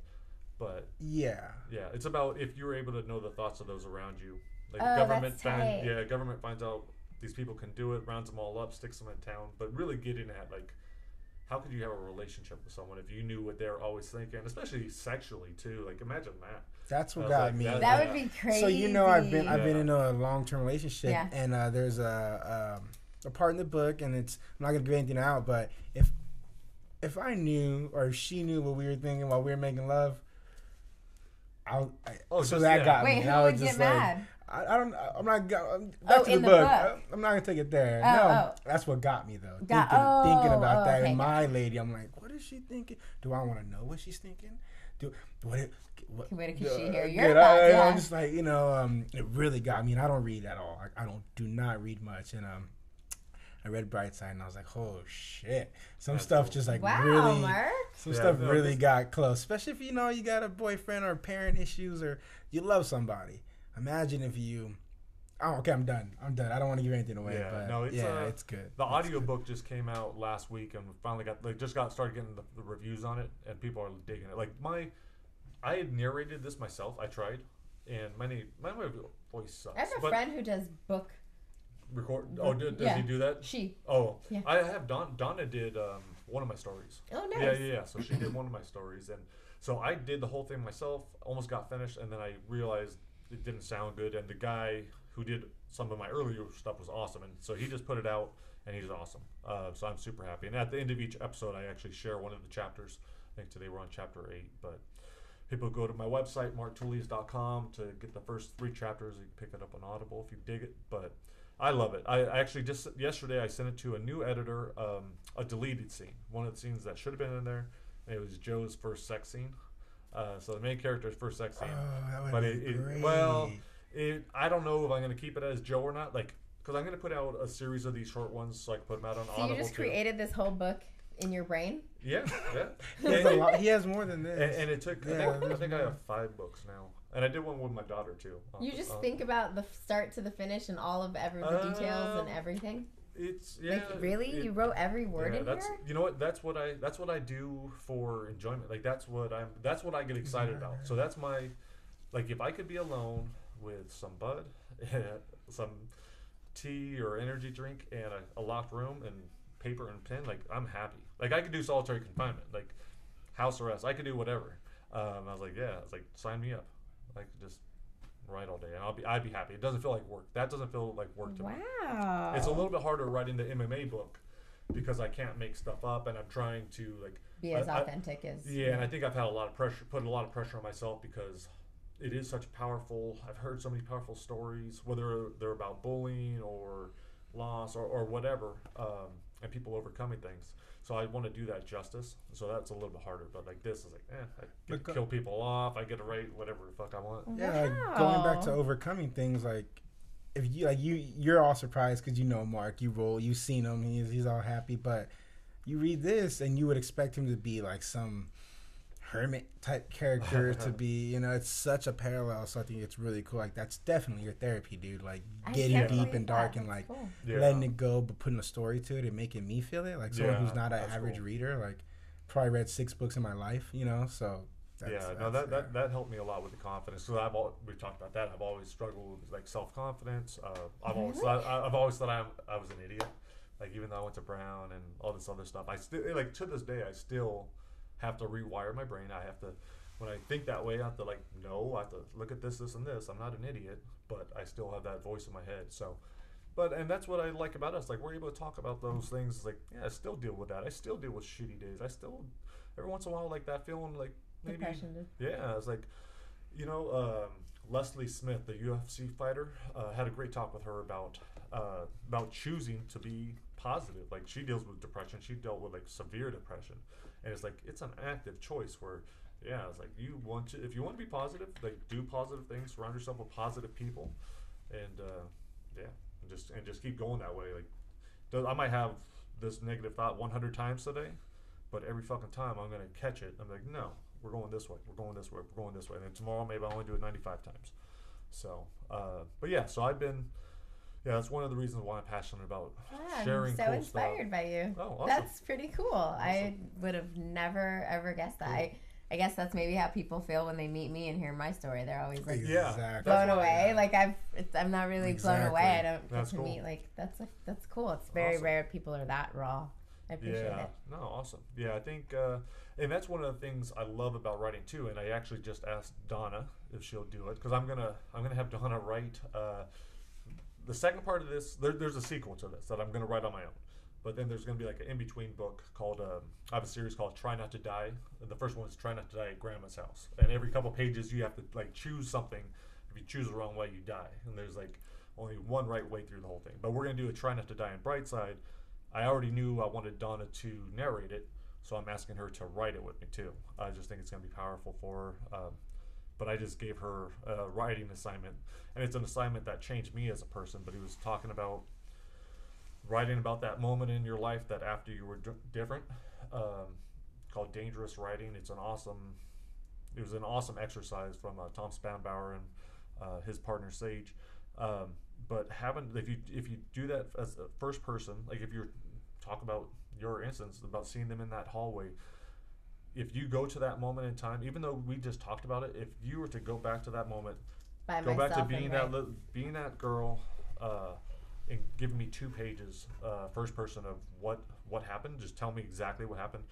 but yeah. yeah, it's about if you're able to know the thoughts of those around you. Like Oh, government that's find, tight. yeah, government finds out these people can do it, rounds them all up, sticks them in town, but really getting at like. How could you have a relationship with someone if you knew what they're always thinking, especially sexually too? Like imagine that. That's what got like, me. that- That would be crazy. So you know, I've been I've been in a long term relationship, Yeah. and uh, there's a um, a part in the book, and it's I'm not gonna give anything out, but if if I knew or if she knew what we were thinking while we were making love, I'll, I, Oh, so just- that yeah. got me. Wait, and who I would just get like, mad? I, I don't. I'm not. go- I'm, back Oh, to the the book. book. I'm not gonna take it there. Oh, no, oh. that's what got me though. Got- thinking, thinking oh, about oh, that. okay, And my lady, I'm like, what is she thinking? Do I want to know what she's thinking? Do what? It, what Wait, could she hear your good. thoughts? I, Yeah. I'm just like, you know, um, it really got me, and I don't read at all. I, I don't do not read much, and um, I read Brightside and I was like, oh shit. Some That's stuff cool. just like wow, really, Mark. some Yeah, stuff no, really this- got close. Especially if you know you got a boyfriend or parent issues or you love somebody. Imagine if you. Oh, okay, I'm done. I'm done. I don't want to give anything away. Yeah, but no, it's, yeah, uh, it's good. The It's audiobook just came out last week, and we finally got like just got started getting the, the reviews on it, and people are digging it. Like my, I had narrated this myself. I tried, and my name, my voice sucks. I have a friend who does book. record. Oh, do, does Yeah. he do that? She. Oh, Yeah. I have Don. Donna did um, one of my stories. Oh, nice. Yeah, yeah, yeah. So she did one of my stories, and so I did the whole thing myself. Almost got finished, and then I realized it didn't sound good. And the guy who did some of my earlier stuff was awesome, and so he just put it out, and he's awesome. Uh, so I'm super happy. And at the end of each episode, I actually share one of the chapters. I think today we're on chapter eight, but people go to my website marktullius.com to get the first three chapters. You can pick it up on Audible if you dig it, but. I love it. I I actually just yesterday I sent it to a new editor, um, a deleted scene, one of the scenes that should have been in there. It was Joe's first sex scene. Uh, so the main character's first sex scene. Oh, that would but be it- it- great. well, It, I don't know if I'm going to keep it as Joe or not. Like, because I'm going to put out a series of these short ones so I can put them out on So Audible you just too. created this whole book in your brain? Yeah, yeah. he, has a lot, he has more than this. and, and it took. Yeah, I think, I, think I have five books now, and I did one with my daughter too. You Uh, just uh, think about the start to the finish and all of every the details and Um, everything. It's yeah. like really, it- you wrote every word yeah, in that's here. you know what that's what I that's what I do for enjoyment. Like that's what I'm that's what I get excited about. So that's my like if I could be alone with some bud, some tea or energy drink, and a, a locked room and paper and pen, like I'm happy. Like I could do solitary confinement, like house arrest. I could do whatever. Um, I was like, yeah, I was like, sign me up. I could just write all day, and I'll be I'd be happy. It doesn't feel like work. That doesn't feel like work to me. Wow. It's a little bit harder writing the MMA book because I can't make stuff up and I'm trying to like be as I- I- authentic as yeah, and I think I've had a lot of pressure, put a lot of pressure on myself because it is such powerful. I've heard so many powerful stories, whether they're about bullying or loss or, or whatever, um, and people overcoming things. So I want to do that justice. So that's a little bit harder. But like this is like, eh, I get But to kill people off. I get to write whatever the fuck I want. Yeah, like going back to overcoming things, like if you like you, you're all surprised because you know Mark, you roll, you've seen him, he's he's all happy, but you read this and you would expect him to be like some hermit type character to be, you know, it's such a parallel. So I think it's really cool. Like that's definitely your therapy, dude. Like I getting can't deep and dark that. and like cool. Yeah. letting it go, but putting a story to it and making me feel it. Like someone who's not an average cool. reader, like probably read six books in my life, you know. So that's, yeah, no, that's- that, that that helped me a lot with the confidence. So I've al- we've talked about that. I've always struggled with like self confidence. Uh, I've always thought, I- I've always thought I'm, I was an idiot. Like even though I went to Brown and all this other stuff, I still like to this day I still have to rewire my brain. I have to when I think that way, I have to like no, I have to look at this, this, and this. I'm not an idiot, but I still have that voice in my head. So. But and that's what I like about us. Like we're able to talk about those things. Like yeah, I still deal with that. I still deal with shitty days. I still every once in a while like that feeling like maybe yeah, it's like, you know, um, Leslie Smith, the UFC fighter, uh, had a great talk with her about uh, about choosing to be positive. Like she deals with depression, she dealt with like severe depression, and it's like it's an active choice where, yeah, it's like you want to if you want to be positive, like do positive things, surround yourself with positive people, and uh, yeah, and just and just keep going that way. Like, I might have this negative thought 100 times today, but every fucking time I'm gonna catch it. I'm like, no, we're going this way, we're going this way, we're going this way. And then tomorrow maybe I only do it 95 times. So, uh, but yeah, so I've been, yeah, that's one of the reasons why I'm passionate about Yeah, sharing I'm so cool inspired stuff. by you. Oh, awesome. That's pretty cool. I would have never ever guessed that. Cool. I, I guess that's maybe how people feel when they meet me and hear my story. They're always like Yeah, Exactly. blown That's why- away. Like I've, it's, I'm not really blown away. I don't get to cool. meet like that's like that's cool. It's very Awesome. rare people are that raw. I appreciate yeah, it. no, awesome. Yeah, I think, uh, and that's one of the things I love about writing too. And I actually just asked Donna if she'll do it because I'm gonna I'm gonna have Donna write uh, the second part of this. There, there's a sequel to this that I'm gonna write on my own. But then there's gonna be like an in between book called um, I have a series called Try Not to Die. And the first one is Try Not to Die at Grandma's House. And every couple pages you have to like choose something. If you choose the wrong way, you die. And there's like only one right way through the whole thing. But we're gonna do a Try Not to Die in Brightside. I already knew I wanted Donna to narrate it, so I'm asking her to write it with me too. I just think it's going to be powerful for her. Um, but I just gave her a writing assignment, and it's an assignment that changed me as a person. But he was talking about writing about that moment in your life that after you were d- different, um, called Dangerous Writing. It's an awesome. It was an awesome exercise from uh, Tom Spanbauer and uh, his partner Sage. Um, but having if you if you do that as a first person, like if you're talk about your instance about seeing them in that hallway, if you go to that moment in time, even though we just talked about it, if you were to go back to that moment, By go back to myself being and that write. li- being that girl, uh, and giving me two pages, uh, first person of what what happened. Just tell me exactly what happened.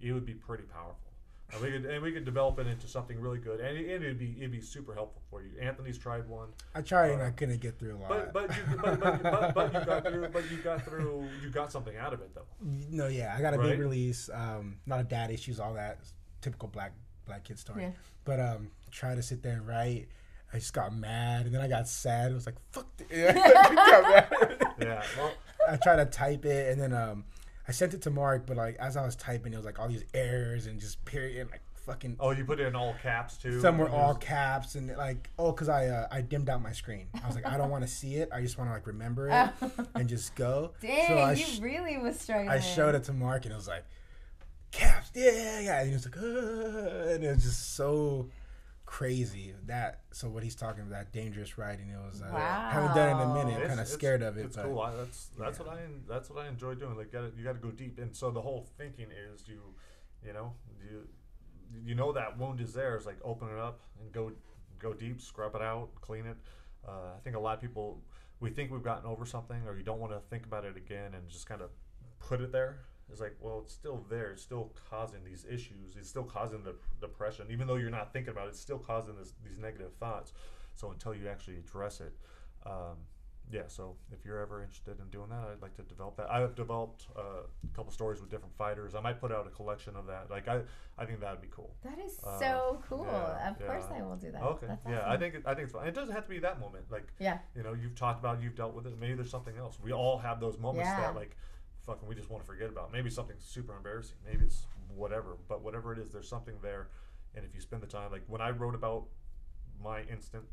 It would be pretty powerful. And we could and we could develop it into something really good, and, it, and it'd be it'd be super helpful for you. Anthony's tried one. I tried and Uh, I couldn't get through a lot. But but you but, but, but, but you got through but you got through you got something out of it though. no, yeah, I got a Right? big release. Um, not a dad issues, all that typical black black kid story. Yeah. But um, try to sit there and write. I just got mad, and then I got sad. It was like fuck. th- Yeah, I. Yeah. Well, I tried to type it, and then um, I sent it to Mark. But like as I was typing, it was like all these errors and just period, and like fucking. oh, you put it in all caps too. Some were all caps and like oh, cause I uh, I dimmed out my screen. I was like I don't want to see it. I just want to like remember it and just go. Dang, so I you sh- really was struggling. I showed it to Mark and it was like, caps, yeah, yeah. And he was like, uh, and it was just so crazy that. So what he's talking about, dangerous writing, it was. Uh, Haven't done it in a minute. Kind of scared of it. It's but cool. I, that's that's yeah. what I that's what I enjoy doing. Like, gotta, you got to go deep, and so the whole thinking is you, you know, you you know that wound is there. It's like open it up and go go deep, scrub it out, clean it. Uh, I think a lot of people we think we've gotten over something, or you don't want to think about it again, and just kind of put it there. It's like, well, it's still there. It's still causing these issues. It's still causing the depression, even though you're not thinking about it. It's still causing this, these negative thoughts. So until you actually address it, um, yeah. So if you're ever interested in doing that, I'd like to develop that. I've developed uh, a couple stories with different fighters. I might put out a collection of that. Like I, I think that'd be cool. That is Uh, so cool. yeah, of course. I will do that. Okay. That's Yeah, I think it, I think it's fun. It doesn't have to be that moment. Like Yeah. you know, you've talked about, it, you've dealt with it. Maybe there's something else. We all have those moments Yeah. that like, fucking, we just want to forget about. Maybe something super embarrassing. Maybe it's whatever. But whatever it is, there's something there. And if you spend the time, like when I wrote about my instant,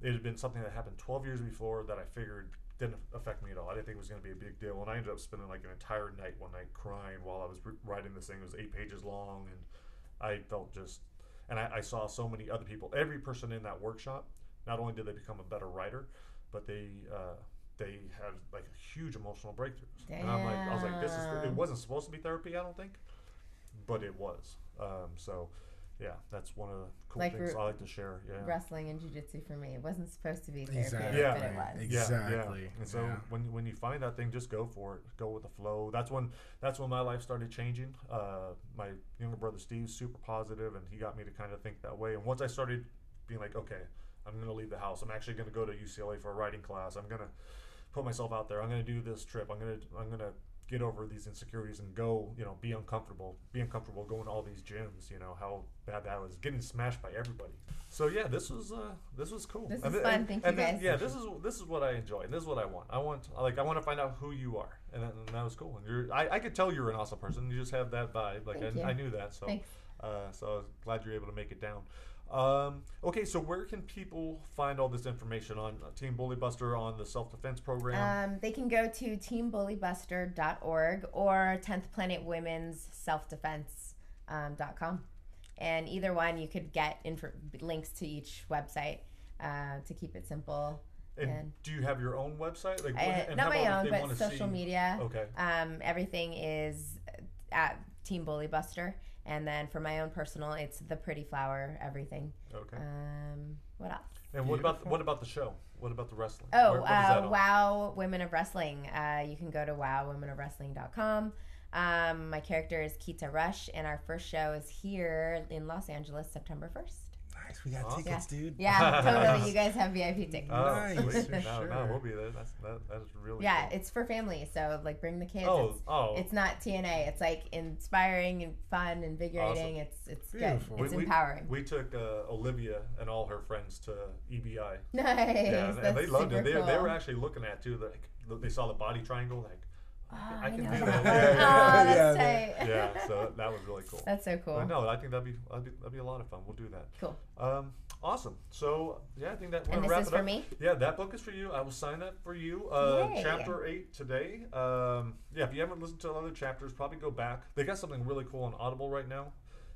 it had been something that happened 12 years before that I figured didn't affect me at all. I didn't think it was going to be a big deal. And I ended up spending like an entire night one night crying while I was writing this thing. It was eight pages long, and I felt just, and I, I saw so many other people. Every person in that workshop, not only did they become a better writer, but they uh, they had like huge emotional breakthroughs. And I'm like, I was like, this is. It wasn't supposed to be therapy, I don't think, but it was. Um, so, yeah, that's one of the cool Like things re- I like to share. Yeah. Wrestling and jujitsu for me. It wasn't supposed to be therapy, Exactly. Yeah. but it was. Ex- Yeah, Exactly, Yeah. And so yeah. when when you find that thing, just go for it. Go with the flow. That's when that's when my life started changing. Uh, my younger brother Steve's super positive, and he got me to kind of think that way. And once I started being like, okay, I'm gonna leave the house. I'm actually gonna go to UCLA for a writing class. I'm gonna put myself out there. I'm gonna do this trip. I'm gonna I'm gonna get over these insecurities and go. You know, be uncomfortable. Be uncomfortable going to all these gyms. You know how bad that was. Getting smashed by everybody. So yeah, this was uh, this was cool. This And is th- fun. and- Thank and you, then- guys. Yeah, this is this is what I enjoy, and this is what I want. I want like I want to find out who you are, and that, and that was cool. And you're I, I could tell you're an awesome person. You just have that vibe. Like Thank I, you. I knew that. So Thanks. uh, so I was glad you're able to make it down. Um, okay, so where can people find all this information on uh, Team Bully Buster on the self defense program? Um, they can go to teambullybuster.org or 10th Planet Women's Self Defense um, com. And either one, you could get inf- links to each website uh, to keep it simple. and and- do you have your own website? Like, and not my own, but social see- media. Okay. Um, everything is at Team Bully Buster. And then for my own personal, it's the Pretty Flower Everything. Okay. Um, what else? and what about Beautiful. what about the show? What about the wrestling? Oh, Where- what is that uh, on? Wow Women of Wrestling. Uh, you can go to wowwomenofwrestling.com. Um, my character is Keta Rush, and our first show is here in Los Angeles, September 1st. Nice. We got Awesome. tickets, dude. Yeah, totally. You guys have VIP tickets. Oh, Nice, sweet. for No, no, we'll be there. That's that, that is really yeah, cool. it's for family, so like bring the kids. Oh, it's, oh. it's not TNA. It's like inspiring and fun, invigorating. It's it's Beautiful. good. It's We- we- empowering. We took uh, Olivia and all her friends to EBI. nice. Yeah, and, That's and they loved super it. They, cool. they were actually looking at too. Like they saw the body triangle. Like Oh, I can know do that. that. Yeah, oh, yeah, that's yeah. tight. yeah, so that was really cool. That's so cool. But no, I think that'd be, that'd be that'd be a lot of fun. We'll do that. Cool. Um, Awesome. So yeah, I think that we're And gonna this wrap is it for up. me? Yeah, that book is for you. I will sign that for you. Uh, chapter eight today. Um, yeah, if you haven't listened to the other chapters, probably go back. They got something really cool on Audible right now.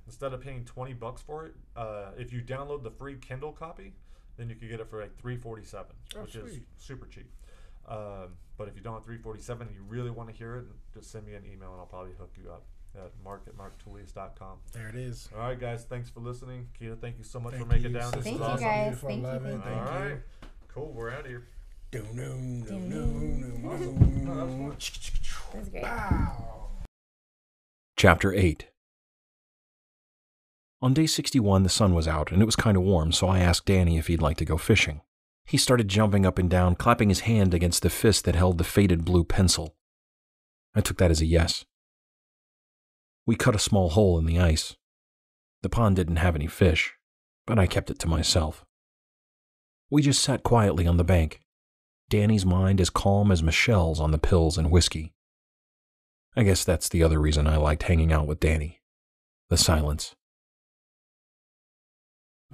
Instead of paying twenty bucks for it, uh, if you download the free Kindle copy, then you could get it for like three forty seven, Oh, which is super cheap. Um, but if you don't have three forty seven and you really want to hear it, just send me an email and I'll probably hook you up at mark at marktullius.com. There it is. All right, guys. Thanks for listening. Keta, thank you so much Thank for making you, down. This sister. Thank is you, awesome. guys. Thank you, Love thank. All you. right. Cool. We're out of here. No, that great. Wow. Chapter 8 On day 61, the sun was out and it was kind of warm, so I asked Danny if he'd like to go fishing. He started jumping up and down, clapping his hand against the fist that held the faded blue pencil. I took that as a yes. We cut a small hole in the ice. The pond didn't have any fish, but I kept it to myself. We just sat quietly on the bank, Danny's mind as calm as Michelle's on the pills and whiskey. I guess that's the other reason I liked hanging out with Danny the silence.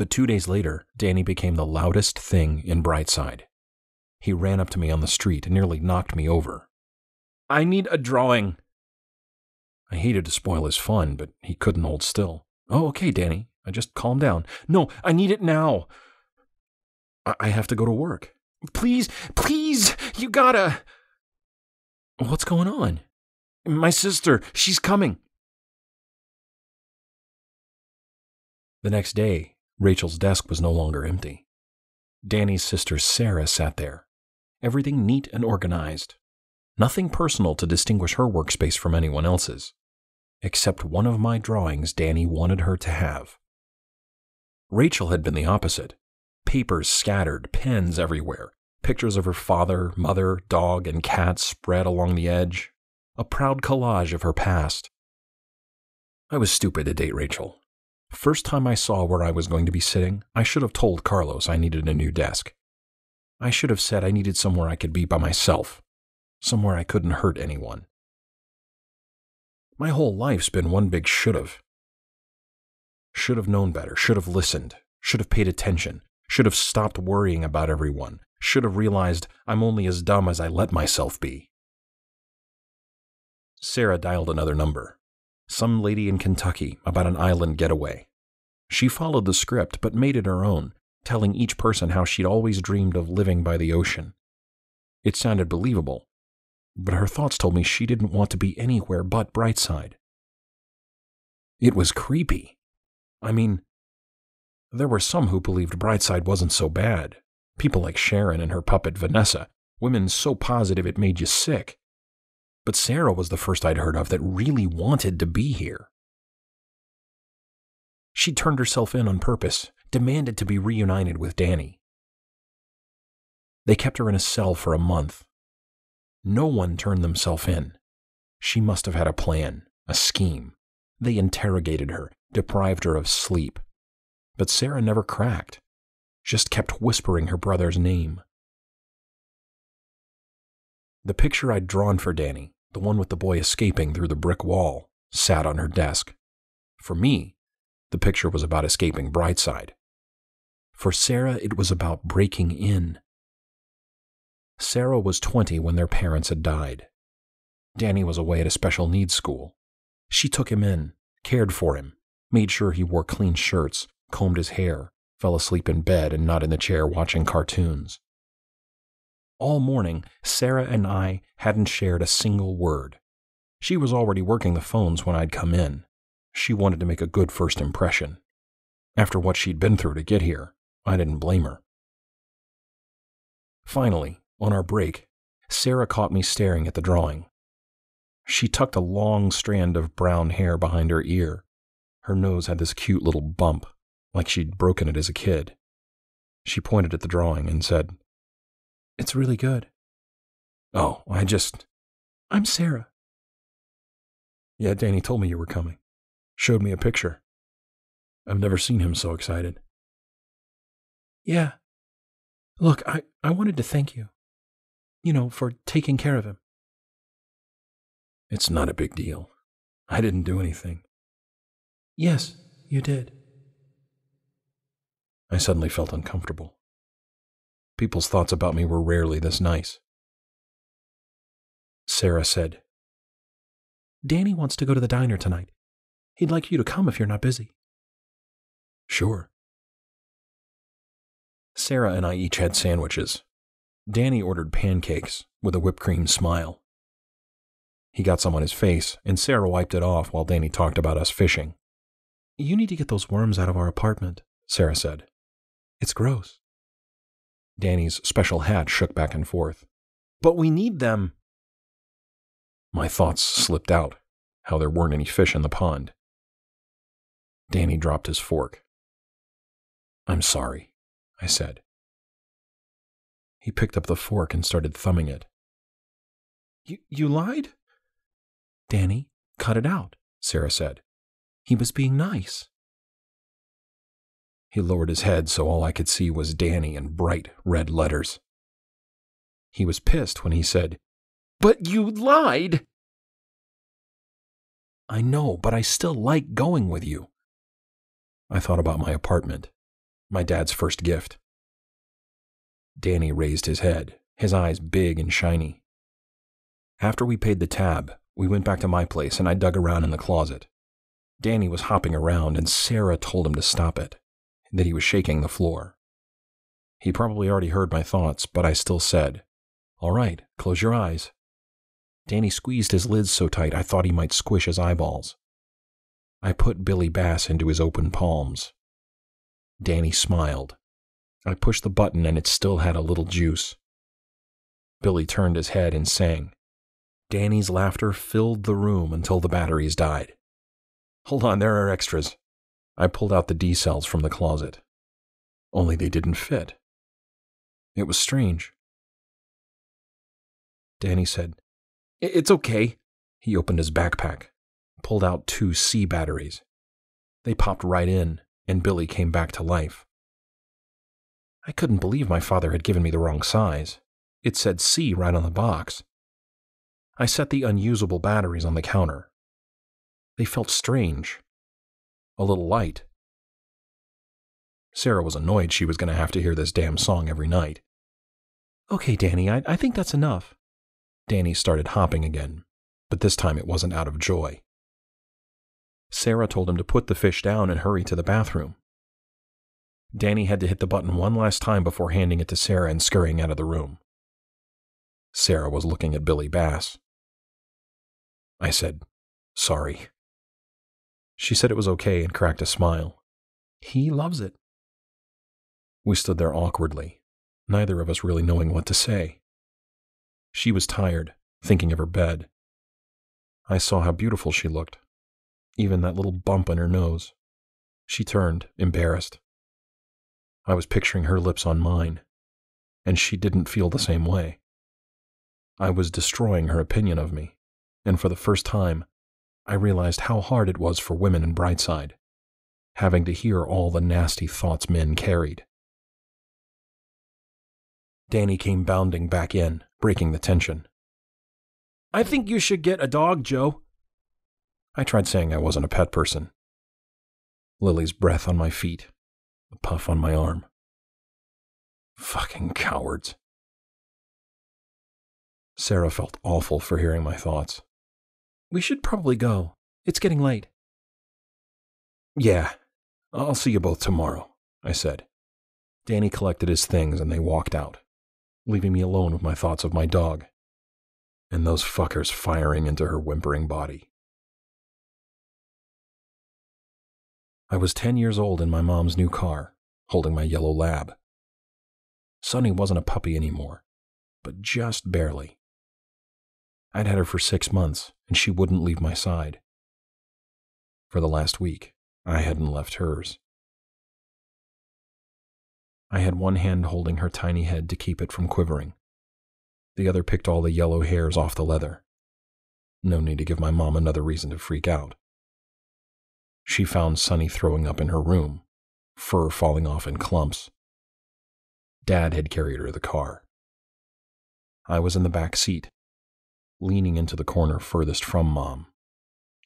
But two days later, Danny became the loudest thing in Brightside. He ran up to me on the street and nearly knocked me over. I need a drawing. I hated to spoil his fun, but he couldn't hold still. Oh, okay, Danny. I just calm down. No, I need it now. I, I have to go to work. Please, please, you gotta. What's going on? My sister, she's coming. The next day, Rachel's desk was no longer empty. Danny's sister Sarah sat there, everything neat and organized. Nothing personal to distinguish her workspace from anyone else's, except one of my drawings Danny wanted her to have. Rachel had been the opposite papers scattered, pens everywhere, pictures of her father, mother, dog, and cat spread along the edge, a proud collage of her past. I was stupid to date Rachel. First time I saw where I was going to be sitting, I should have told Carlos I needed a new desk. I should have said I needed somewhere I could be by myself, somewhere I couldn't hurt anyone. My whole life's been one big should have. Should have known better, should have listened, should have paid attention, should have stopped worrying about everyone, should have realized I'm only as dumb as I let myself be. Sarah dialed another number. Some lady in Kentucky about an island getaway. She followed the script but made it her own, telling each person how she'd always dreamed of living by the ocean. It sounded believable, but her thoughts told me she didn't want to be anywhere but Brightside. It was creepy. I mean, there were some who believed Brightside wasn't so bad. People like Sharon and her puppet Vanessa, women so positive it made you sick. But Sarah was the first I'd heard of that really wanted to be here. She turned herself in on purpose, demanded to be reunited with Danny. They kept her in a cell for a month. No one turned themselves in. She must have had a plan, a scheme. They interrogated her, deprived her of sleep. But Sarah never cracked, just kept whispering her brother's name. The picture I'd drawn for Danny, the one with the boy escaping through the brick wall, sat on her desk. For me, the picture was about escaping Brightside. For Sarah, it was about breaking in. Sarah was 20 when their parents had died. Danny was away at a special needs school. She took him in, cared for him, made sure he wore clean shirts, combed his hair, fell asleep in bed and not in the chair watching cartoons. All morning, Sarah and I hadn't shared a single word. She was already working the phones when I'd come in. She wanted to make a good first impression. After what she'd been through to get here, I didn't blame her. Finally, on our break, Sarah caught me staring at the drawing. She tucked a long strand of brown hair behind her ear. Her nose had this cute little bump, like she'd broken it as a kid. She pointed at the drawing and said, It's really good. Oh, I just. I'm Sarah. Yeah, Danny told me you were coming. Showed me a picture. I've never seen him so excited. Yeah. Look, I, I wanted to thank you. You know, for taking care of him. It's not a big deal. I didn't do anything. Yes, you did. I suddenly felt uncomfortable. People's thoughts about me were rarely this nice. Sarah said, Danny wants to go to the diner tonight. He'd like you to come if you're not busy. Sure. Sarah and I each had sandwiches. Danny ordered pancakes with a whipped cream smile. He got some on his face, and Sarah wiped it off while Danny talked about us fishing. You need to get those worms out of our apartment, Sarah said. It's gross. Danny's special hat shook back and forth. But we need them. My thoughts slipped out, how there weren't any fish in the pond. Danny dropped his fork. I'm sorry, I said. He picked up the fork and started thumbing it. You, you lied? Danny, cut it out, Sarah said. He was being nice. He lowered his head so all I could see was Danny in bright red letters. He was pissed when he said, But you lied! I know, but I still like going with you. I thought about my apartment, my dad's first gift. Danny raised his head, his eyes big and shiny. After we paid the tab, we went back to my place and I dug around in the closet. Danny was hopping around and Sarah told him to stop it, that he was shaking the floor. He probably already heard my thoughts, but I still said, All right, close your eyes. Danny squeezed his lids so tight I thought he might squish his eyeballs. I put Billy Bass into his open palms. Danny smiled. I pushed the button and it still had a little juice. Billy turned his head and sang. Danny's laughter filled the room until the batteries died. Hold on, there are extras. I pulled out the D cells from the closet. Only they didn't fit. It was strange. Danny said, It's okay. He opened his backpack, pulled out two C batteries. They popped right in, and Billy came back to life. I couldn't believe my father had given me the wrong size. It said C right on the box. I set the unusable batteries on the counter. They felt strange, a little light. Sarah was annoyed she was going to have to hear this damn song every night. Okay, Danny, I, I think that's enough. Danny started hopping again, but this time it wasn't out of joy. Sarah told him to put the fish down and hurry to the bathroom. Danny had to hit the button one last time before handing it to Sarah and scurrying out of the room. Sarah was looking at Billy Bass. I said, Sorry. She said it was okay and cracked a smile. He loves it. We stood there awkwardly, neither of us really knowing what to say. She was tired, thinking of her bed. I saw how beautiful she looked, even that little bump on her nose. She turned, embarrassed. I was picturing her lips on mine, and she didn't feel the same way. I was destroying her opinion of me, and for the first time, I realized how hard it was for women in Brightside, having to hear all the nasty thoughts men carried. Danny came bounding back in, breaking the tension. I think you should get a dog, Joe. I tried saying I wasn't a pet person. Lily's breath on my feet, a puff on my arm. Fucking cowards. Sarah felt awful for hearing my thoughts. We should probably go. It's getting late. Yeah, I'll see you both tomorrow, I said. Danny collected his things and they walked out, leaving me alone with my thoughts of my dog and those fuckers firing into her whimpering body. I was 10 years old in my mom's new car, holding my yellow lab. Sunny wasn't a puppy anymore, but just barely. I'd had her for six months, and she wouldn't leave my side. For the last week, I hadn't left hers. I had one hand holding her tiny head to keep it from quivering. The other picked all the yellow hairs off the leather. No need to give my mom another reason to freak out. She found Sunny throwing up in her room, fur falling off in clumps. Dad had carried her to the car. I was in the back seat, leaning into the corner furthest from Mom,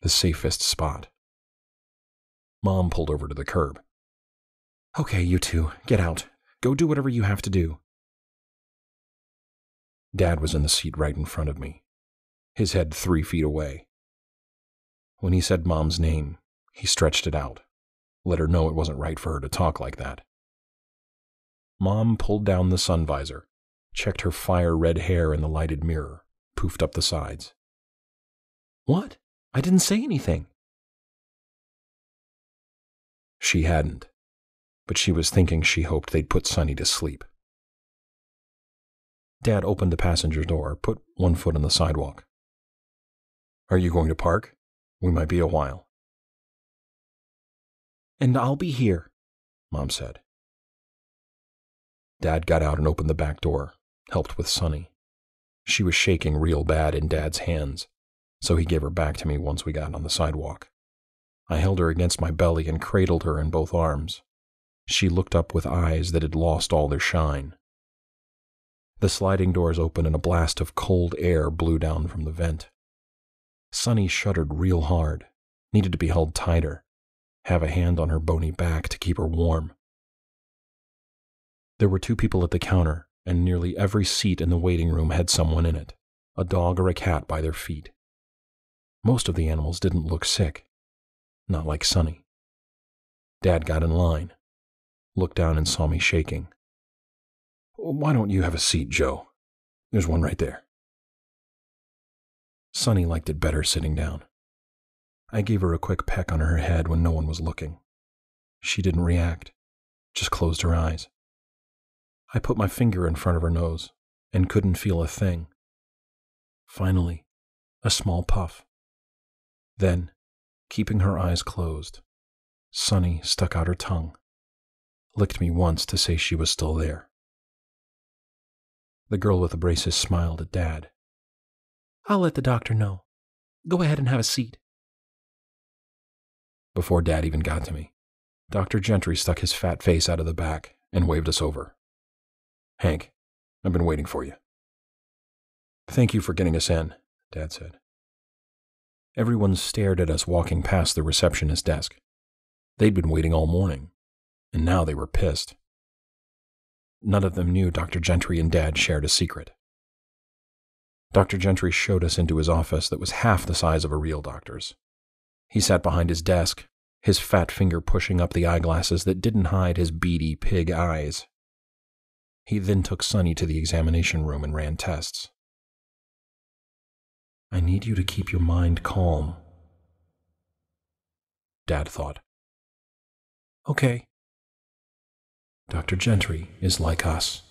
the safest spot. Mom pulled over to the curb. Okay, you two, get out. Go do whatever you have to do. Dad was in the seat right in front of me, his head three feet away. When he said Mom's name, he stretched it out, let her know it wasn't right for her to talk like that. Mom pulled down the sun visor, checked her fire red hair in the lighted mirror, poofed up the sides. What? I didn't say anything. She hadn't, but she was thinking she hoped they'd put Sonny to sleep. Dad opened the passenger door, put one foot on the sidewalk. Are you going to park? We might be a while. And I'll be here, Mom said. Dad got out and opened the back door, helped with Sonny. She was shaking real bad in Dad's hands, so he gave her back to me once we got on the sidewalk. I held her against my belly and cradled her in both arms. She looked up with eyes that had lost all their shine. The sliding doors opened and a blast of cold air blew down from the vent. Sonny shuddered real hard, needed to be held tighter, have a hand on her bony back to keep her warm. There were two people at the counter, and nearly every seat in the waiting room had someone in it, a dog or a cat by their feet. Most of the animals didn't look sick, not like Sonny. Dad got in line, looked down and saw me shaking. Why don't you have a seat, Joe? There's one right there. Sonny liked it better sitting down. I gave her a quick peck on her head when no one was looking. She didn't react, just closed her eyes. I put my finger in front of her nose and couldn't feel a thing. Finally, a small puff. Then, keeping her eyes closed, Sonny stuck out her tongue, licked me once to say she was still there. The girl with the braces smiled at Dad. I'll let the doctor know. Go ahead and have a seat. Before Dad even got to me, Dr. Gentry stuck his fat face out of the back and waved us over. Hank, I've been waiting for you. Thank you for getting us in, Dad said. Everyone stared at us walking past the receptionist's desk. They'd been waiting all morning, and now they were pissed. None of them knew Dr. Gentry and Dad shared a secret. Dr. Gentry showed us into his office that was half the size of a real doctor's. He sat behind his desk, his fat finger pushing up the eyeglasses that didn't hide his beady pig eyes. He then took Sonny to the examination room and ran tests. I need you to keep your mind calm, Dad thought. Okay. Dr. Gentry is like us.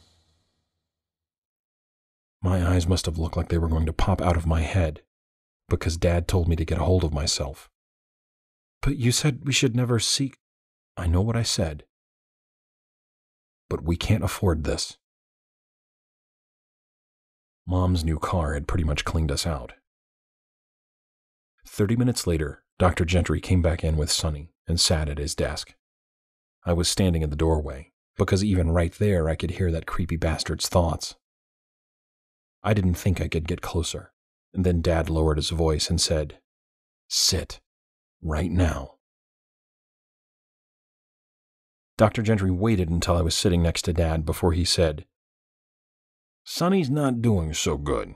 My eyes must have looked like they were going to pop out of my head because Dad told me to get a hold of myself. But you said we should never seek. I know what I said. But we can't afford this. Mom's new car had pretty much cleaned us out. Thirty minutes later, Dr. Gentry came back in with Sonny and sat at his desk. I was standing in the doorway, because even right there I could hear that creepy bastard's thoughts. I didn't think I could get closer, and then Dad lowered his voice and said, Sit, right now. Dr. Gentry waited until I was sitting next to Dad before he said, Sonny's not doing so good.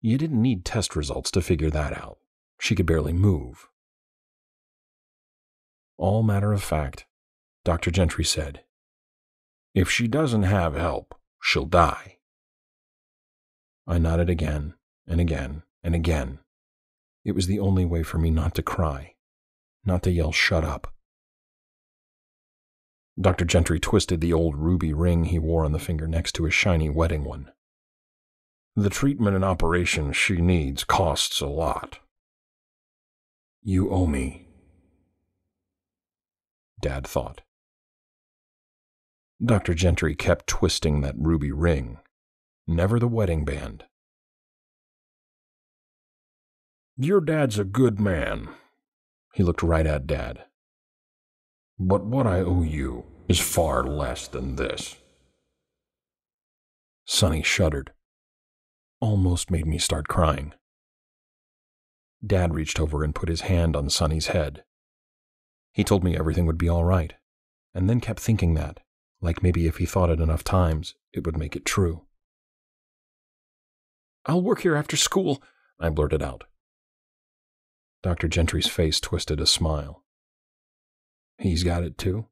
You didn't need test results to figure that out. She could barely move. All matter of fact, Dr. Gentry said, If she doesn't have help, she'll die. I nodded again and again and again. It was the only way for me not to cry, not to yell, Shut up. Dr. Gentry twisted the old ruby ring he wore on the finger next to his shiny wedding one. The treatment and operation she needs costs a lot. You owe me, Dad thought. Dr. Gentry kept twisting that ruby ring, never the wedding band. Your dad's a good man. He looked right at Dad. But what I owe you is far less than this. Sonny shuddered. Almost made me start crying. Dad reached over and put his hand on Sonny's head. He told me everything would be all right, and then kept thinking that, like maybe if he thought it enough times, it would make it true. I'll work here after school, I blurted out. Dr. Gentry's face twisted a smile. He's got it too?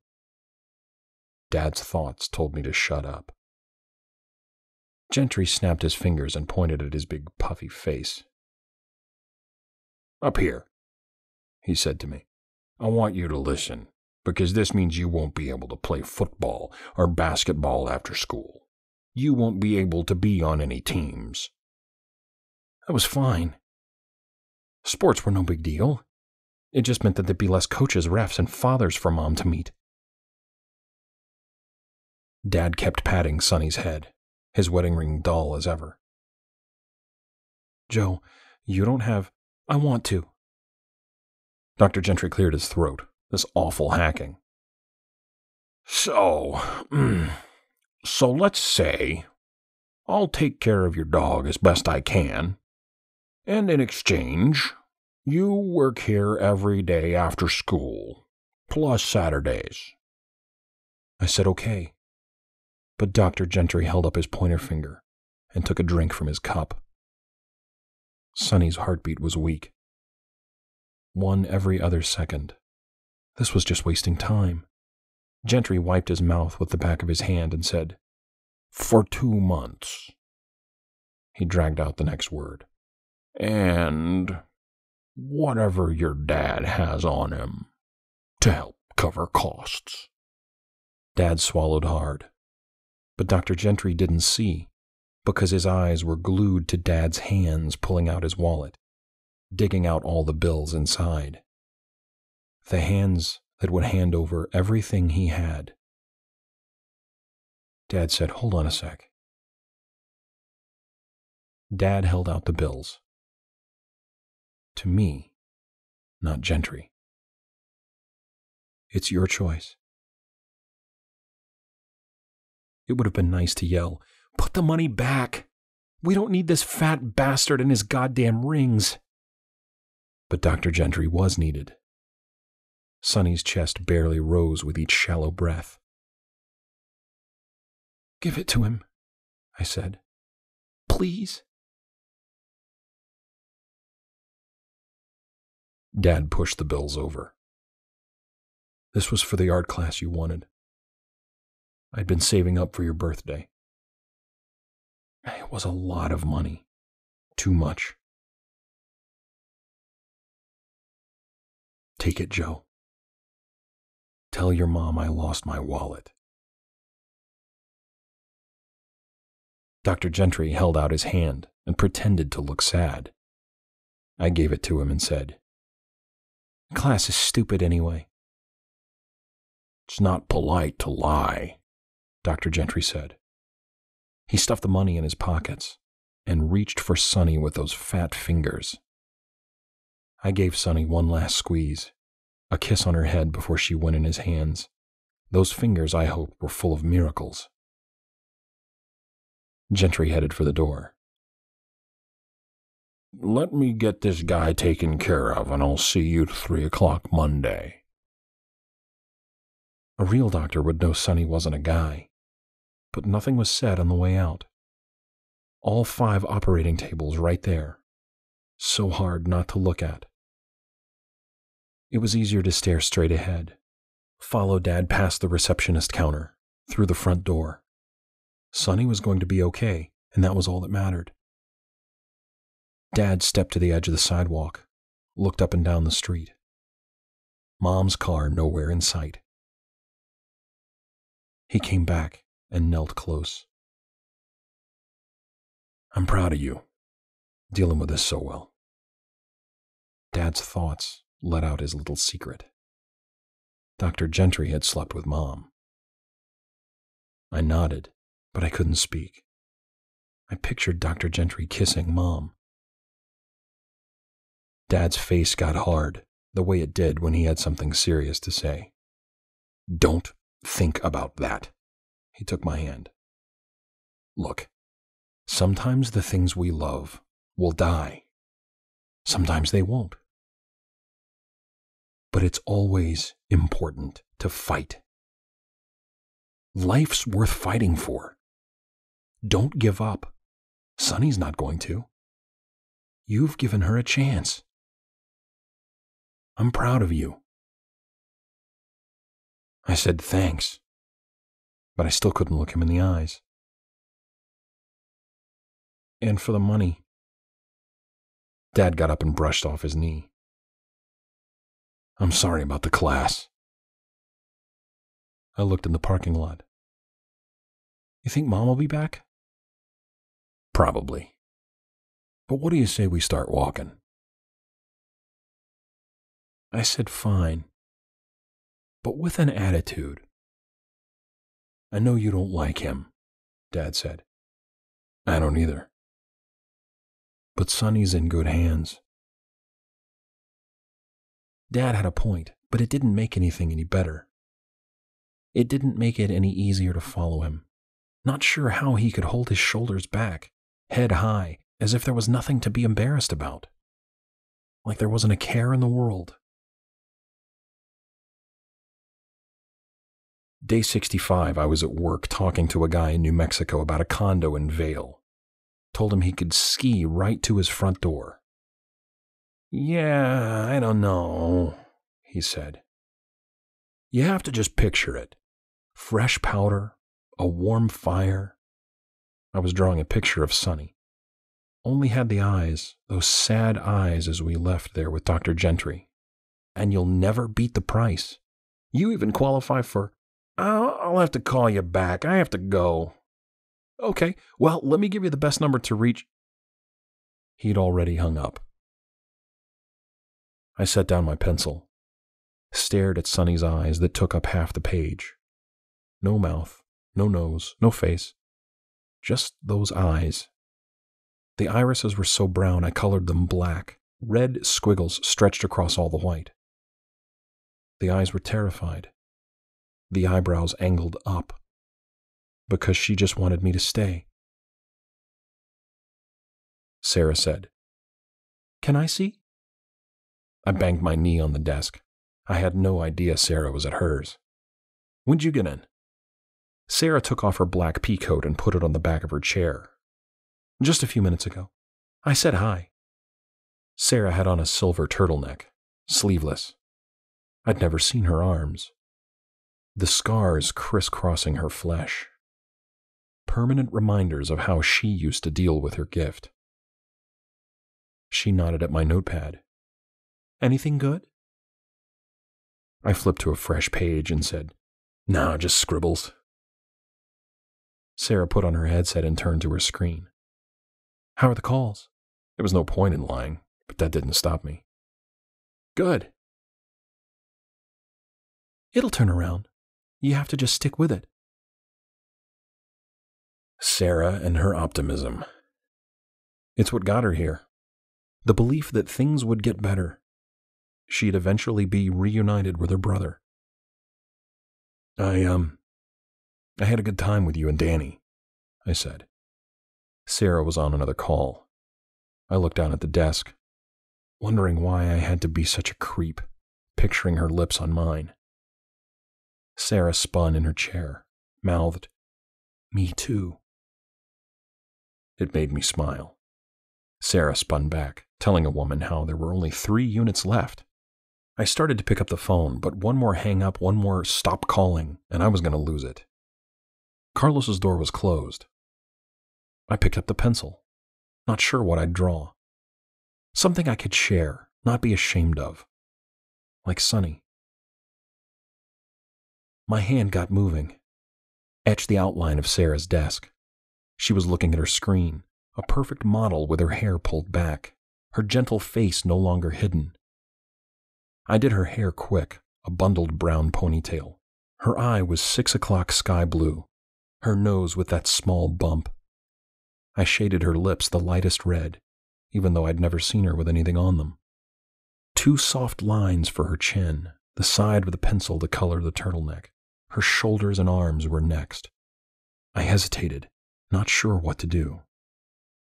Dad's thoughts told me to shut up. Gentry snapped his fingers and pointed at his big puffy face. Up here, he said to me. I want you to listen, because this means you won't be able to play football or basketball after school. You won't be able to be on any teams. That was fine. Sports were no big deal. It just meant that there'd be less coaches, refs, and fathers for Mom to meet. Dad kept patting Sonny's head, his wedding ring dull as ever. Joe, you don't have. I want to. Dr. Gentry cleared his throat, this awful hacking. So, mm, so let's say I'll take care of your dog as best I can, and in exchange, you work here every day after school, plus Saturdays. I said okay. But Dr. Gentry held up his pointer finger and took a drink from his cup. Sonny's heartbeat was weak. One every other second. This was just wasting time. Gentry wiped his mouth with the back of his hand and said, For two months. He dragged out the next word. And whatever your dad has on him to help cover costs. Dad swallowed hard. But Dr. Gentry didn't see because his eyes were glued to Dad's hands pulling out his wallet, digging out all the bills inside. The hands that would hand over everything he had. Dad said, Hold on a sec. Dad held out the bills. To me, not Gentry. It's your choice. It would have been nice to yell, Put the money back! We don't need this fat bastard and his goddamn rings. But Dr. Gentry was needed. Sonny's chest barely rose with each shallow breath. Give it to him, I said. Please. Dad pushed the bills over. This was for the art class you wanted. I'd been saving up for your birthday. It was a lot of money. Too much. Take it, Joe. Tell your mom I lost my wallet. Dr. Gentry held out his hand and pretended to look sad. I gave it to him and said, Class is stupid anyway. It's not polite to lie, Dr. Gentry said. He stuffed the money in his pockets and reached for Sonny with those fat fingers. I gave Sonny one last squeeze, a kiss on her head before she went in his hands. Those fingers, I hoped, were full of miracles. Gentry headed for the door. Let me get this guy taken care of, and I'll see you at three o'clock Monday. A real doctor would know Sonny wasn't a guy but nothing was said on the way out. All five operating tables right there. So hard not to look at. It was easier to stare straight ahead. Follow Dad past the receptionist counter, through the front door. Sonny was going to be okay, and that was all that mattered. Dad stepped to the edge of the sidewalk, looked up and down the street. Mom's car nowhere in sight. He came back, and knelt close. I'm proud of you, dealing with this so well. Dad's thoughts let out his little secret. Dr. Gentry had slept with Mom. I nodded, but I couldn't speak. I pictured Dr. Gentry kissing Mom. Dad's face got hard, the way it did when he had something serious to say. Don't think about that. He took my hand. Look, sometimes the things we love will die. Sometimes they won't. But it's always important to fight. Life's worth fighting for. Don't give up. Sonny's not going to. You've given her a chance. I'm proud of you. I said thanks, but I still couldn't look him in the eyes. And for the money. Dad got up and brushed off his knee. I'm sorry about the class. I looked in the parking lot. You think Mom will be back? Probably. But what do you say we start walking? I said fine, but with an attitude. I know you don't like him, Dad said. I don't either. But Sonny's in good hands. Dad had a point, but it didn't make anything any better. It didn't make it any easier to follow him. Not sure how he could hold his shoulders back, head high, as if there was nothing to be embarrassed about. Like there wasn't a care in the world. Day 65, I was at work talking to a guy in New Mexico about a condo in Vail. Told him he could ski right to his front door. Yeah, I don't know, he said. You have to just picture it fresh powder, a warm fire. I was drawing a picture of Sonny. Only had the eyes, those sad eyes as we left there with Dr. Gentry. And you'll never beat the price. You even qualify for, I'll, have to call you back. I have to go. Okay, well, let me give you the best number to reach. He'd already hung up. I set down my pencil, stared at Sonny's eyes that took up half the page. No mouth, no nose, no face, just those eyes. The irises were so brown I colored them black, red squiggles stretched across all the white. The eyes were terrified, the eyebrows angled up, because she just wanted me to stay. Sarah said, Can I see? I banged my knee on the desk. I had no idea Sarah was at hers. When'd you get in? Sarah took off her black pea coat and put it on the back of her chair. Just a few minutes ago. I said hi. Sarah had on a silver turtleneck, sleeveless. I'd never seen her arms. The scars crisscrossing her flesh. Permanent reminders of how she used to deal with her gift. She nodded at my notepad. Anything good? I flipped to a fresh page and said, Nah, just scribbles. Sarah put on her headset and turned to her screen. How are the calls? There was no point in lying, but that didn't stop me. Good. It'll turn around. You have to just stick with it. Sarah and her optimism. It's what got her here. The belief that things would get better. She'd eventually be reunited with her brother. I, um, I had a good time with you and Danny, I said. Sarah was on another call. I looked down at the desk, wondering why I had to be such a creep, picturing her lips on mine. Sarah spun in her chair, mouthed, Me too. It made me smile. Sarah spun back, telling a woman how there were only three units left. I started to pick up the phone, but one more hang up, one more stop calling, and I was going to lose it. Carlos's door was closed. I picked up the pencil, not sure what I'd draw. Something I could share, not be ashamed of. Like Sonny. My hand got moving, etched the outline of Sarah's desk. She was looking at her screen, a perfect model with her hair pulled back, her gentle face no longer hidden. I did her hair quick, a bundled brown ponytail. Her eye was six o'clock sky blue, her nose with that small bump. I shaded her lips the lightest red, even though I'd never seen her with anything on them. Two soft lines for her chin, the side with a pencil to color the turtleneck. Her shoulders and arms were next. I hesitated, not sure what to do.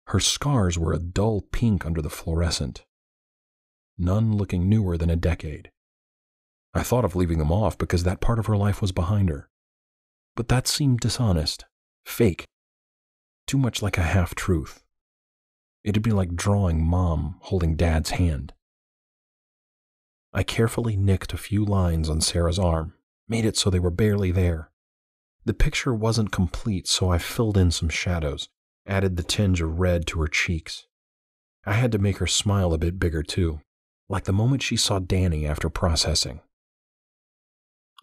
Her scars were a dull pink under the fluorescent, none looking newer than a decade. I thought of leaving them off because that part of her life was behind her. But that seemed dishonest, fake, too much like a half truth. It'd be like drawing mom holding dad's hand. I carefully nicked a few lines on Sarah's arm, made it so they were barely there. The picture wasn't complete, so I filled in some shadows, added the tinge of red to her cheeks. I had to make her smile a bit bigger, too, like the moment she saw Danny after processing.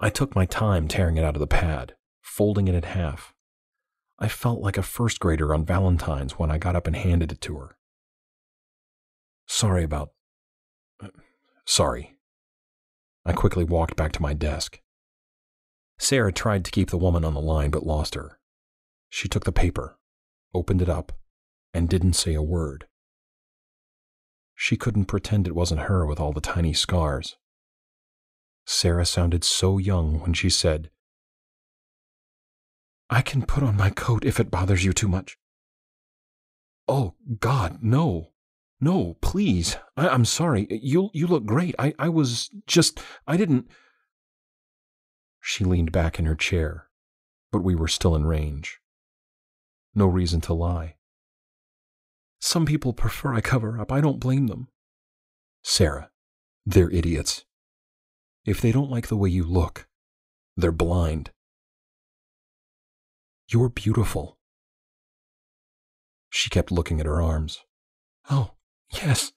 I took my time tearing it out of the pad, folding it in half. I felt like a first grader on Valentine's when I got up and handed it to her. Sorry about. Uh, sorry. I quickly walked back to my desk. Sarah tried to keep the woman on the line but lost her. She took the paper, opened it up, and didn't say a word. She couldn't pretend it wasn't her with all the tiny scars. Sarah sounded so young when she said, I can put on my coat if it bothers you too much. Oh, God, no. No, please. I, am sorry. You you look great. I, I was just I didn't She leaned back in her chair, but we were still in range. No reason to lie. Some people prefer I cover up. I don't blame them. Sarah, they're idiots. If they don't like the way you look, they're blind. You're beautiful. She kept looking at her arms. Oh, yes,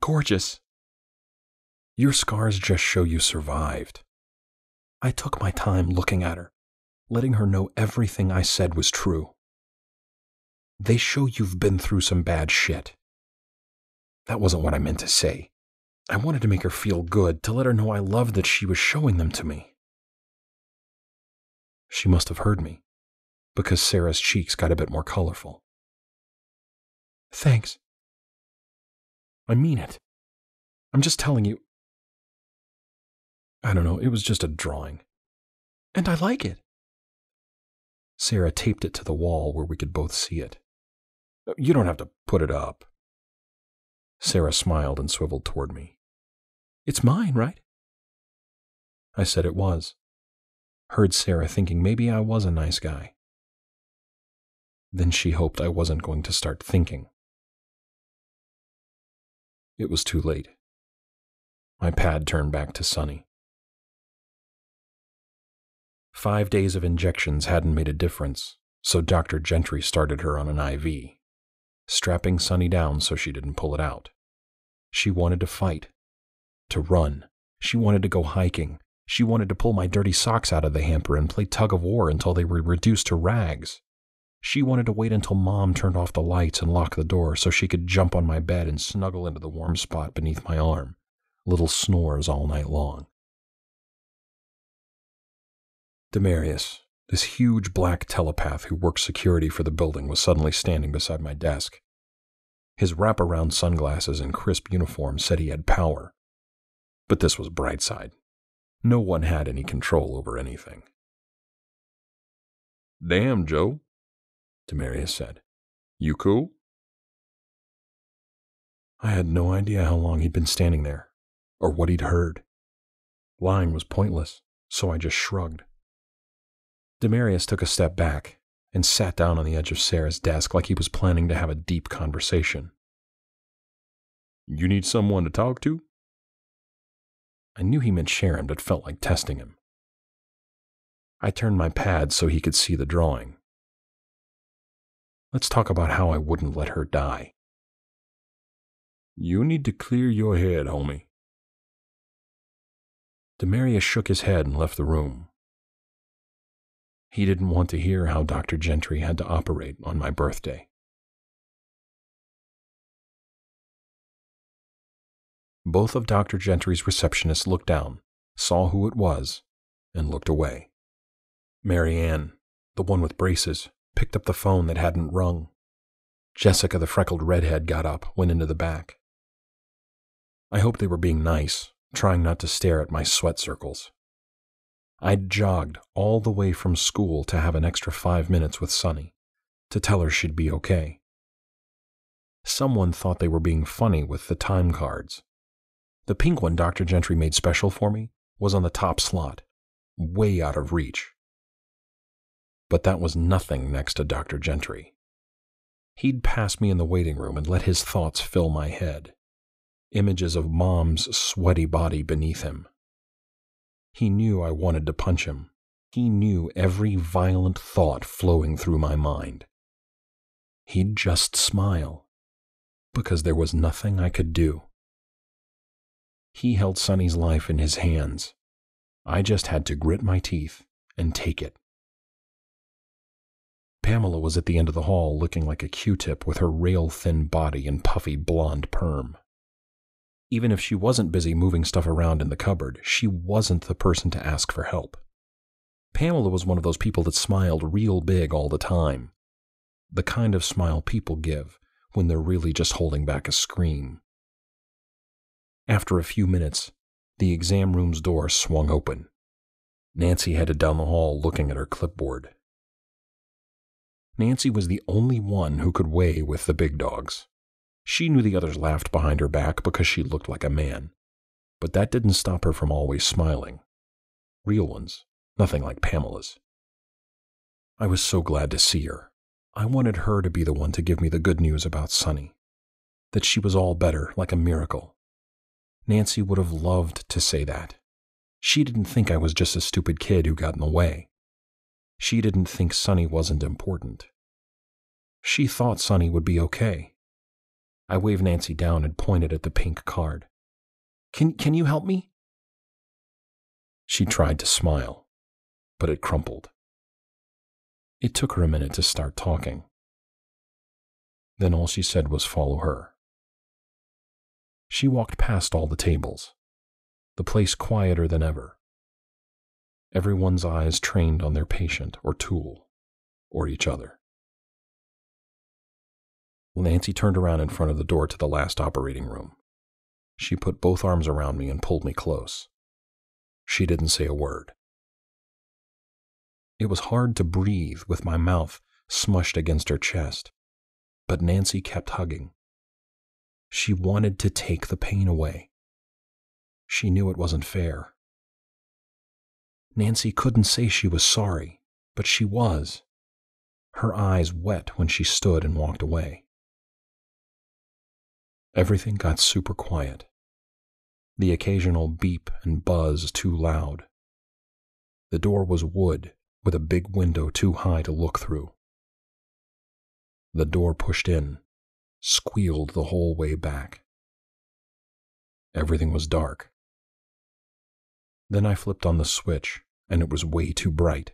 gorgeous. Your scars just show you survived. I took my time looking at her, letting her know everything I said was true. They show you've been through some bad shit. That wasn't what I meant to say. I wanted to make her feel good, to let her know I loved that she was showing them to me. She must have heard me, because Sarah's cheeks got a bit more colorful. Thanks. I mean it. I'm just telling you. I don't know, it was just a drawing. And I like it. Sarah taped it to the wall where we could both see it. Oh, you don't have to put it up. Sarah smiled and swiveled toward me. It's mine, right? I said it was. Heard Sarah thinking maybe I was a nice guy. Then she hoped I wasn't going to start thinking. It was too late. My pad turned back to Sunny. Five days of injections hadn't made a difference, so Dr. Gentry started her on an IV, strapping Sunny down so she didn't pull it out. She wanted to fight, to run. She wanted to go hiking. She wanted to pull my dirty socks out of the hamper and play tug of war until they were reduced to rags. She wanted to wait until Mom turned off the lights and locked the door so she could jump on my bed and snuggle into the warm spot beneath my arm, little snores all night long. Demarius, this huge black telepath who worked security for the building, was suddenly standing beside my desk. His wraparound sunglasses and crisp uniform said he had power, but this was Brightside. No one had any control over anything. Damn, Joe, Demarius said. You cool? I had no idea how long he'd been standing there, or what he'd heard. Lying was pointless, so I just shrugged. Demarius took a step back and sat down on the edge of Sarah's desk like he was planning to have a deep conversation. You need someone to talk to? I knew he meant Sharon, but felt like testing him. I turned my pad so he could see the drawing. Let's talk about how I wouldn't let her die. You need to clear your head, homie. Demarius shook his head and left the room. He didn't want to hear how Dr. Gentry had to operate on my birthday. Both of Dr. Gentry's receptionists looked down, saw who it was, and looked away. Mary Marianne, the one with braces, picked up the phone that hadn't rung. Jessica, the freckled redhead, got up, went into the back. I hoped they were being nice, trying not to stare at my sweat circles. I'd jogged all the way from school to have an extra five minutes with Sunny, to tell her she'd be okay. Someone thought they were being funny with the time cards, the pink one Dr. Gentry made special for me was on the top slot, way out of reach. But that was nothing next to Dr. Gentry. He'd pass me in the waiting room and let his thoughts fill my head. Images of Mom's sweaty body beneath him. He knew I wanted to punch him. He knew every violent thought flowing through my mind. He'd just smile, because there was nothing I could do. He held Sonny's life in his hands. I just had to grit my teeth and take it. Pamela was at the end of the hall looking like a Q-tip with her rail-thin body and puffy blonde perm. Even if she wasn't busy moving stuff around in the cupboard, she wasn't the person to ask for help. Pamela was one of those people that smiled real big all the time. The kind of smile people give when they're really just holding back a scream. After a few minutes, the exam room's door swung open. Nancy headed down the hall looking at her clipboard. Nancy was the only one who could weigh with the big dogs. She knew the others laughed behind her back because she looked like a man, but that didn't stop her from always smiling. Real ones, nothing like Pamela's. I was so glad to see her. I wanted her to be the one to give me the good news about Sonny. That she was all better, like a miracle. Nancy would have loved to say that. She didn't think I was just a stupid kid who got in the way. She didn't think Sonny wasn't important. She thought Sonny would be okay. I waved Nancy down and pointed at the pink card. Can, can you help me? She tried to smile, but it crumpled. It took her a minute to start talking. Then all she said was follow her. She walked past all the tables, the place quieter than ever. Everyone's eyes trained on their patient or tool, or each other. Nancy turned around in front of the door to the last operating room. She put both arms around me and pulled me close. She didn't say a word. It was hard to breathe with my mouth smushed against her chest, but Nancy kept hugging. She wanted to take the pain away. She knew it wasn't fair. Nancy couldn't say she was sorry, but she was. Her eyes wet when she stood and walked away. Everything got super quiet. The occasional beep and buzz too loud. The door was wood with a big window too high to look through. The door pushed in, squealed the whole way back. Everything was dark. Then I flipped on the switch, and it was way too bright.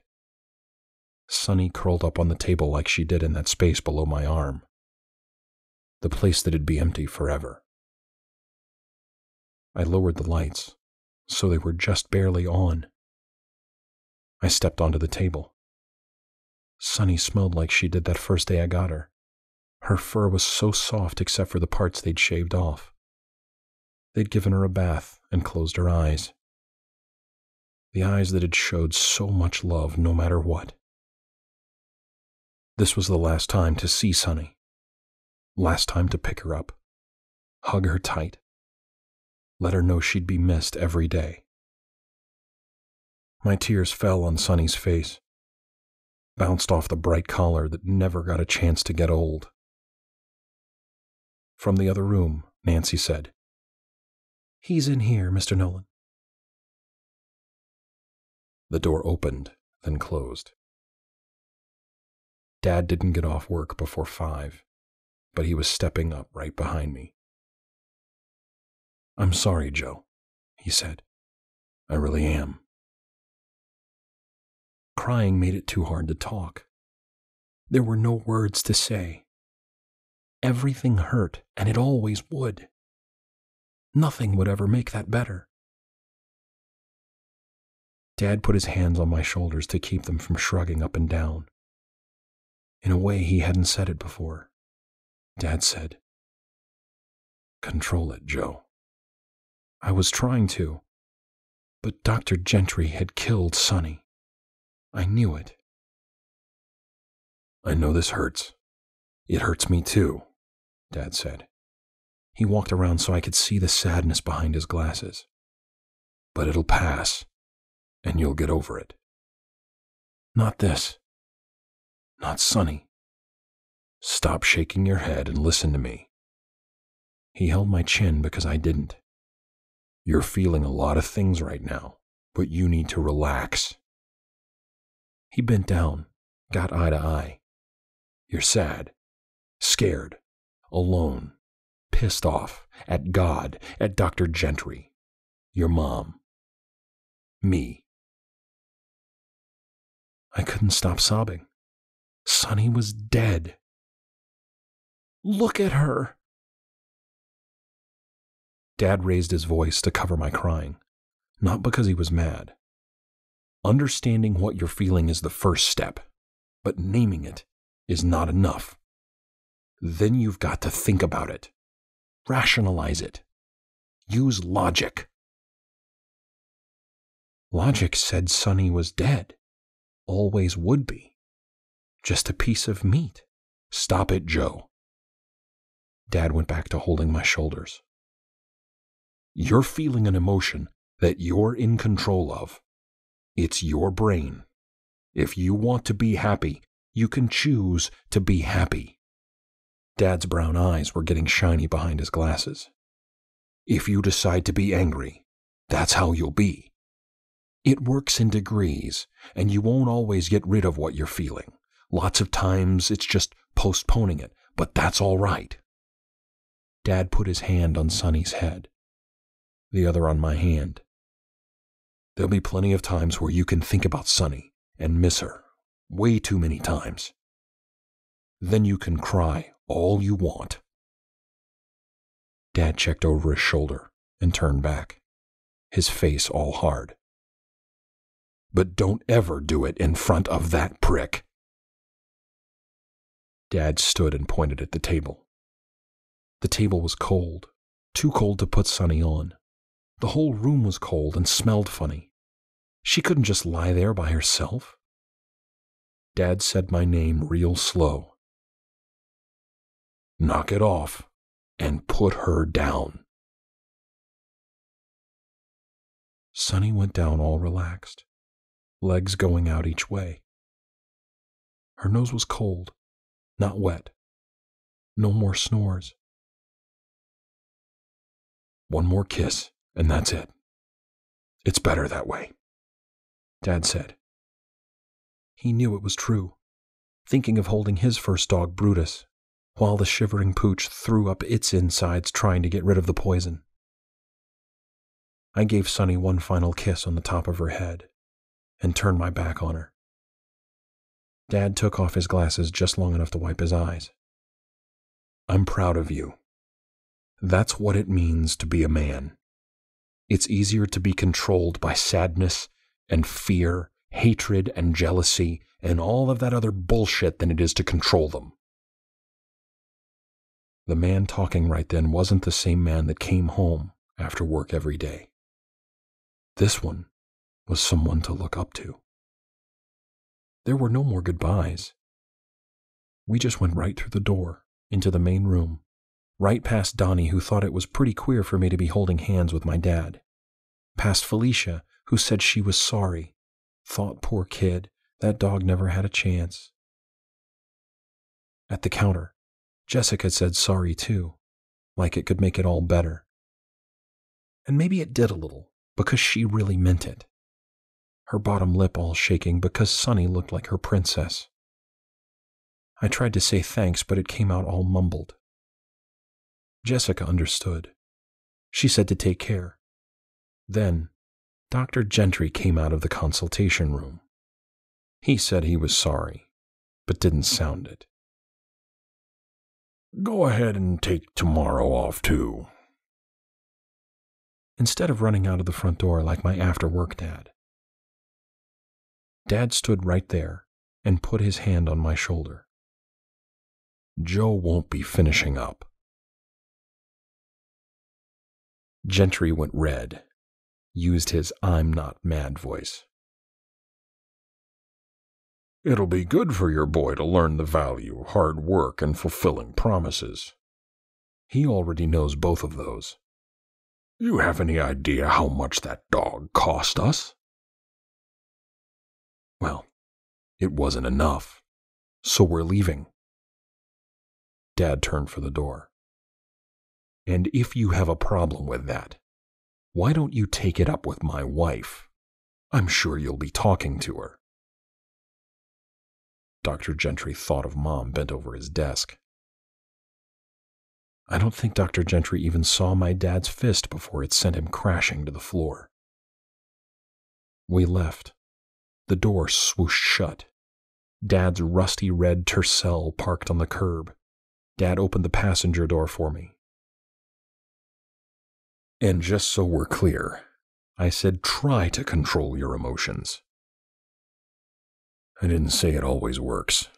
Sonny curled up on the table like she did in that space below my arm. The place that'd be empty forever. I lowered the lights, so they were just barely on. I stepped onto the table. Sunny smelled like she did that first day I got her. Her fur was so soft except for the parts they'd shaved off. They'd given her a bath and closed her eyes. The eyes that had showed so much love no matter what. This was the last time to see Sonny. Last time to pick her up. Hug her tight. Let her know she'd be missed every day. My tears fell on Sonny's face, bounced off the bright collar that never got a chance to get old. From the other room, Nancy said, He's in here, Mr. Nolan. The door opened, then closed. Dad didn't get off work before five, but he was stepping up right behind me. I'm sorry, Joe, he said. I really am. Crying made it too hard to talk. There were no words to say. Everything hurt, and it always would. Nothing would ever make that better. Dad put his hands on my shoulders to keep them from shrugging up and down. In a way he hadn't said it before. Dad said, Control it, Joe. I was trying to, but Dr. Gentry had killed Sonny. I knew it. I know this hurts. It hurts me too, Dad said. He walked around so I could see the sadness behind his glasses. but it'll pass, and you'll get over it. Not this. Not Sonny. Stop shaking your head and listen to me. He held my chin because I didn't. You're feeling a lot of things right now, but you need to relax. He bent down, got eye to eye. You're sad, scared, alone, pissed off at God, at Dr. Gentry, your mom, me. I couldn't stop sobbing. Sonny was dead. Look at her. Dad raised his voice to cover my crying, not because he was mad. Understanding what you're feeling is the first step, but naming it is not enough. Then you've got to think about it, rationalize it, use logic. Logic said Sonny was dead, always would be. Just a piece of meat. Stop it, Joe. Dad went back to holding my shoulders. You're feeling an emotion that you're in control of. It's your brain. If you want to be happy, you can choose to be happy. Dad's brown eyes were getting shiny behind his glasses. If you decide to be angry, that's how you'll be. It works in degrees, and you won't always get rid of what you're feeling. Lots of times it's just postponing it, but that's all right. Dad put his hand on Sonny's head, the other on my hand. There'll be plenty of times where you can think about Sonny and miss her, way too many times. Then you can cry all you want. Dad checked over his shoulder and turned back, his face all hard. But don't ever do it in front of that prick. Dad stood and pointed at the table. The table was cold, too cold to put Sonny on. The whole room was cold and smelled funny. She couldn't just lie there by herself. Dad said my name real slow. Knock it off and put her down. Sonny went down all relaxed, legs going out each way. Her nose was cold, not wet. No more snores. One more kiss, and that's it. It's better that way, Dad said. He knew it was true, thinking of holding his first dog, Brutus, while the shivering pooch threw up its insides trying to get rid of the poison. I gave Sonny one final kiss on the top of her head and turned my back on her. Dad took off his glasses just long enough to wipe his eyes. I'm proud of you. That's what it means to be a man. It's easier to be controlled by sadness and fear, hatred and jealousy, and all of that other bullshit than it is to control them. The man talking right then wasn't the same man that came home after work every day. This one was someone to look up to. There were no more goodbyes. We just went right through the door, into the main room, right past Donnie, who thought it was pretty queer for me to be holding hands with my dad, past Felicia, who said she was sorry, thought, poor kid, that dog never had a chance. At the counter, Jessica said sorry too, like it could make it all better. And maybe it did a little, because she really meant it her bottom lip all shaking because Sonny looked like her princess. I tried to say thanks, but it came out all mumbled. Jessica understood. She said to take care. Then, Dr. Gentry came out of the consultation room. He said he was sorry, but didn't sound it. Go ahead and take tomorrow off, too. Instead of running out of the front door like my after work dad, Dad stood right there and put his hand on my shoulder. Joe won't be finishing up. Gentry went red, used his I'm not mad voice. It'll be good for your boy to learn the value of hard work and fulfilling promises. He already knows both of those. You have any idea how much that dog cost us? Well, it wasn't enough, so we're leaving. Dad turned for the door. And if you have a problem with that, why don't you take it up with my wife? I'm sure you'll be talking to her. Dr. Gentry thought of Mom bent over his desk. I don't think Dr. Gentry even saw my dad's fist before it sent him crashing to the floor. We left. The door swooshed shut. Dad's rusty red Tercel parked on the curb. Dad opened the passenger door for me. And just so we're clear, I said try to control your emotions. I didn't say it always works.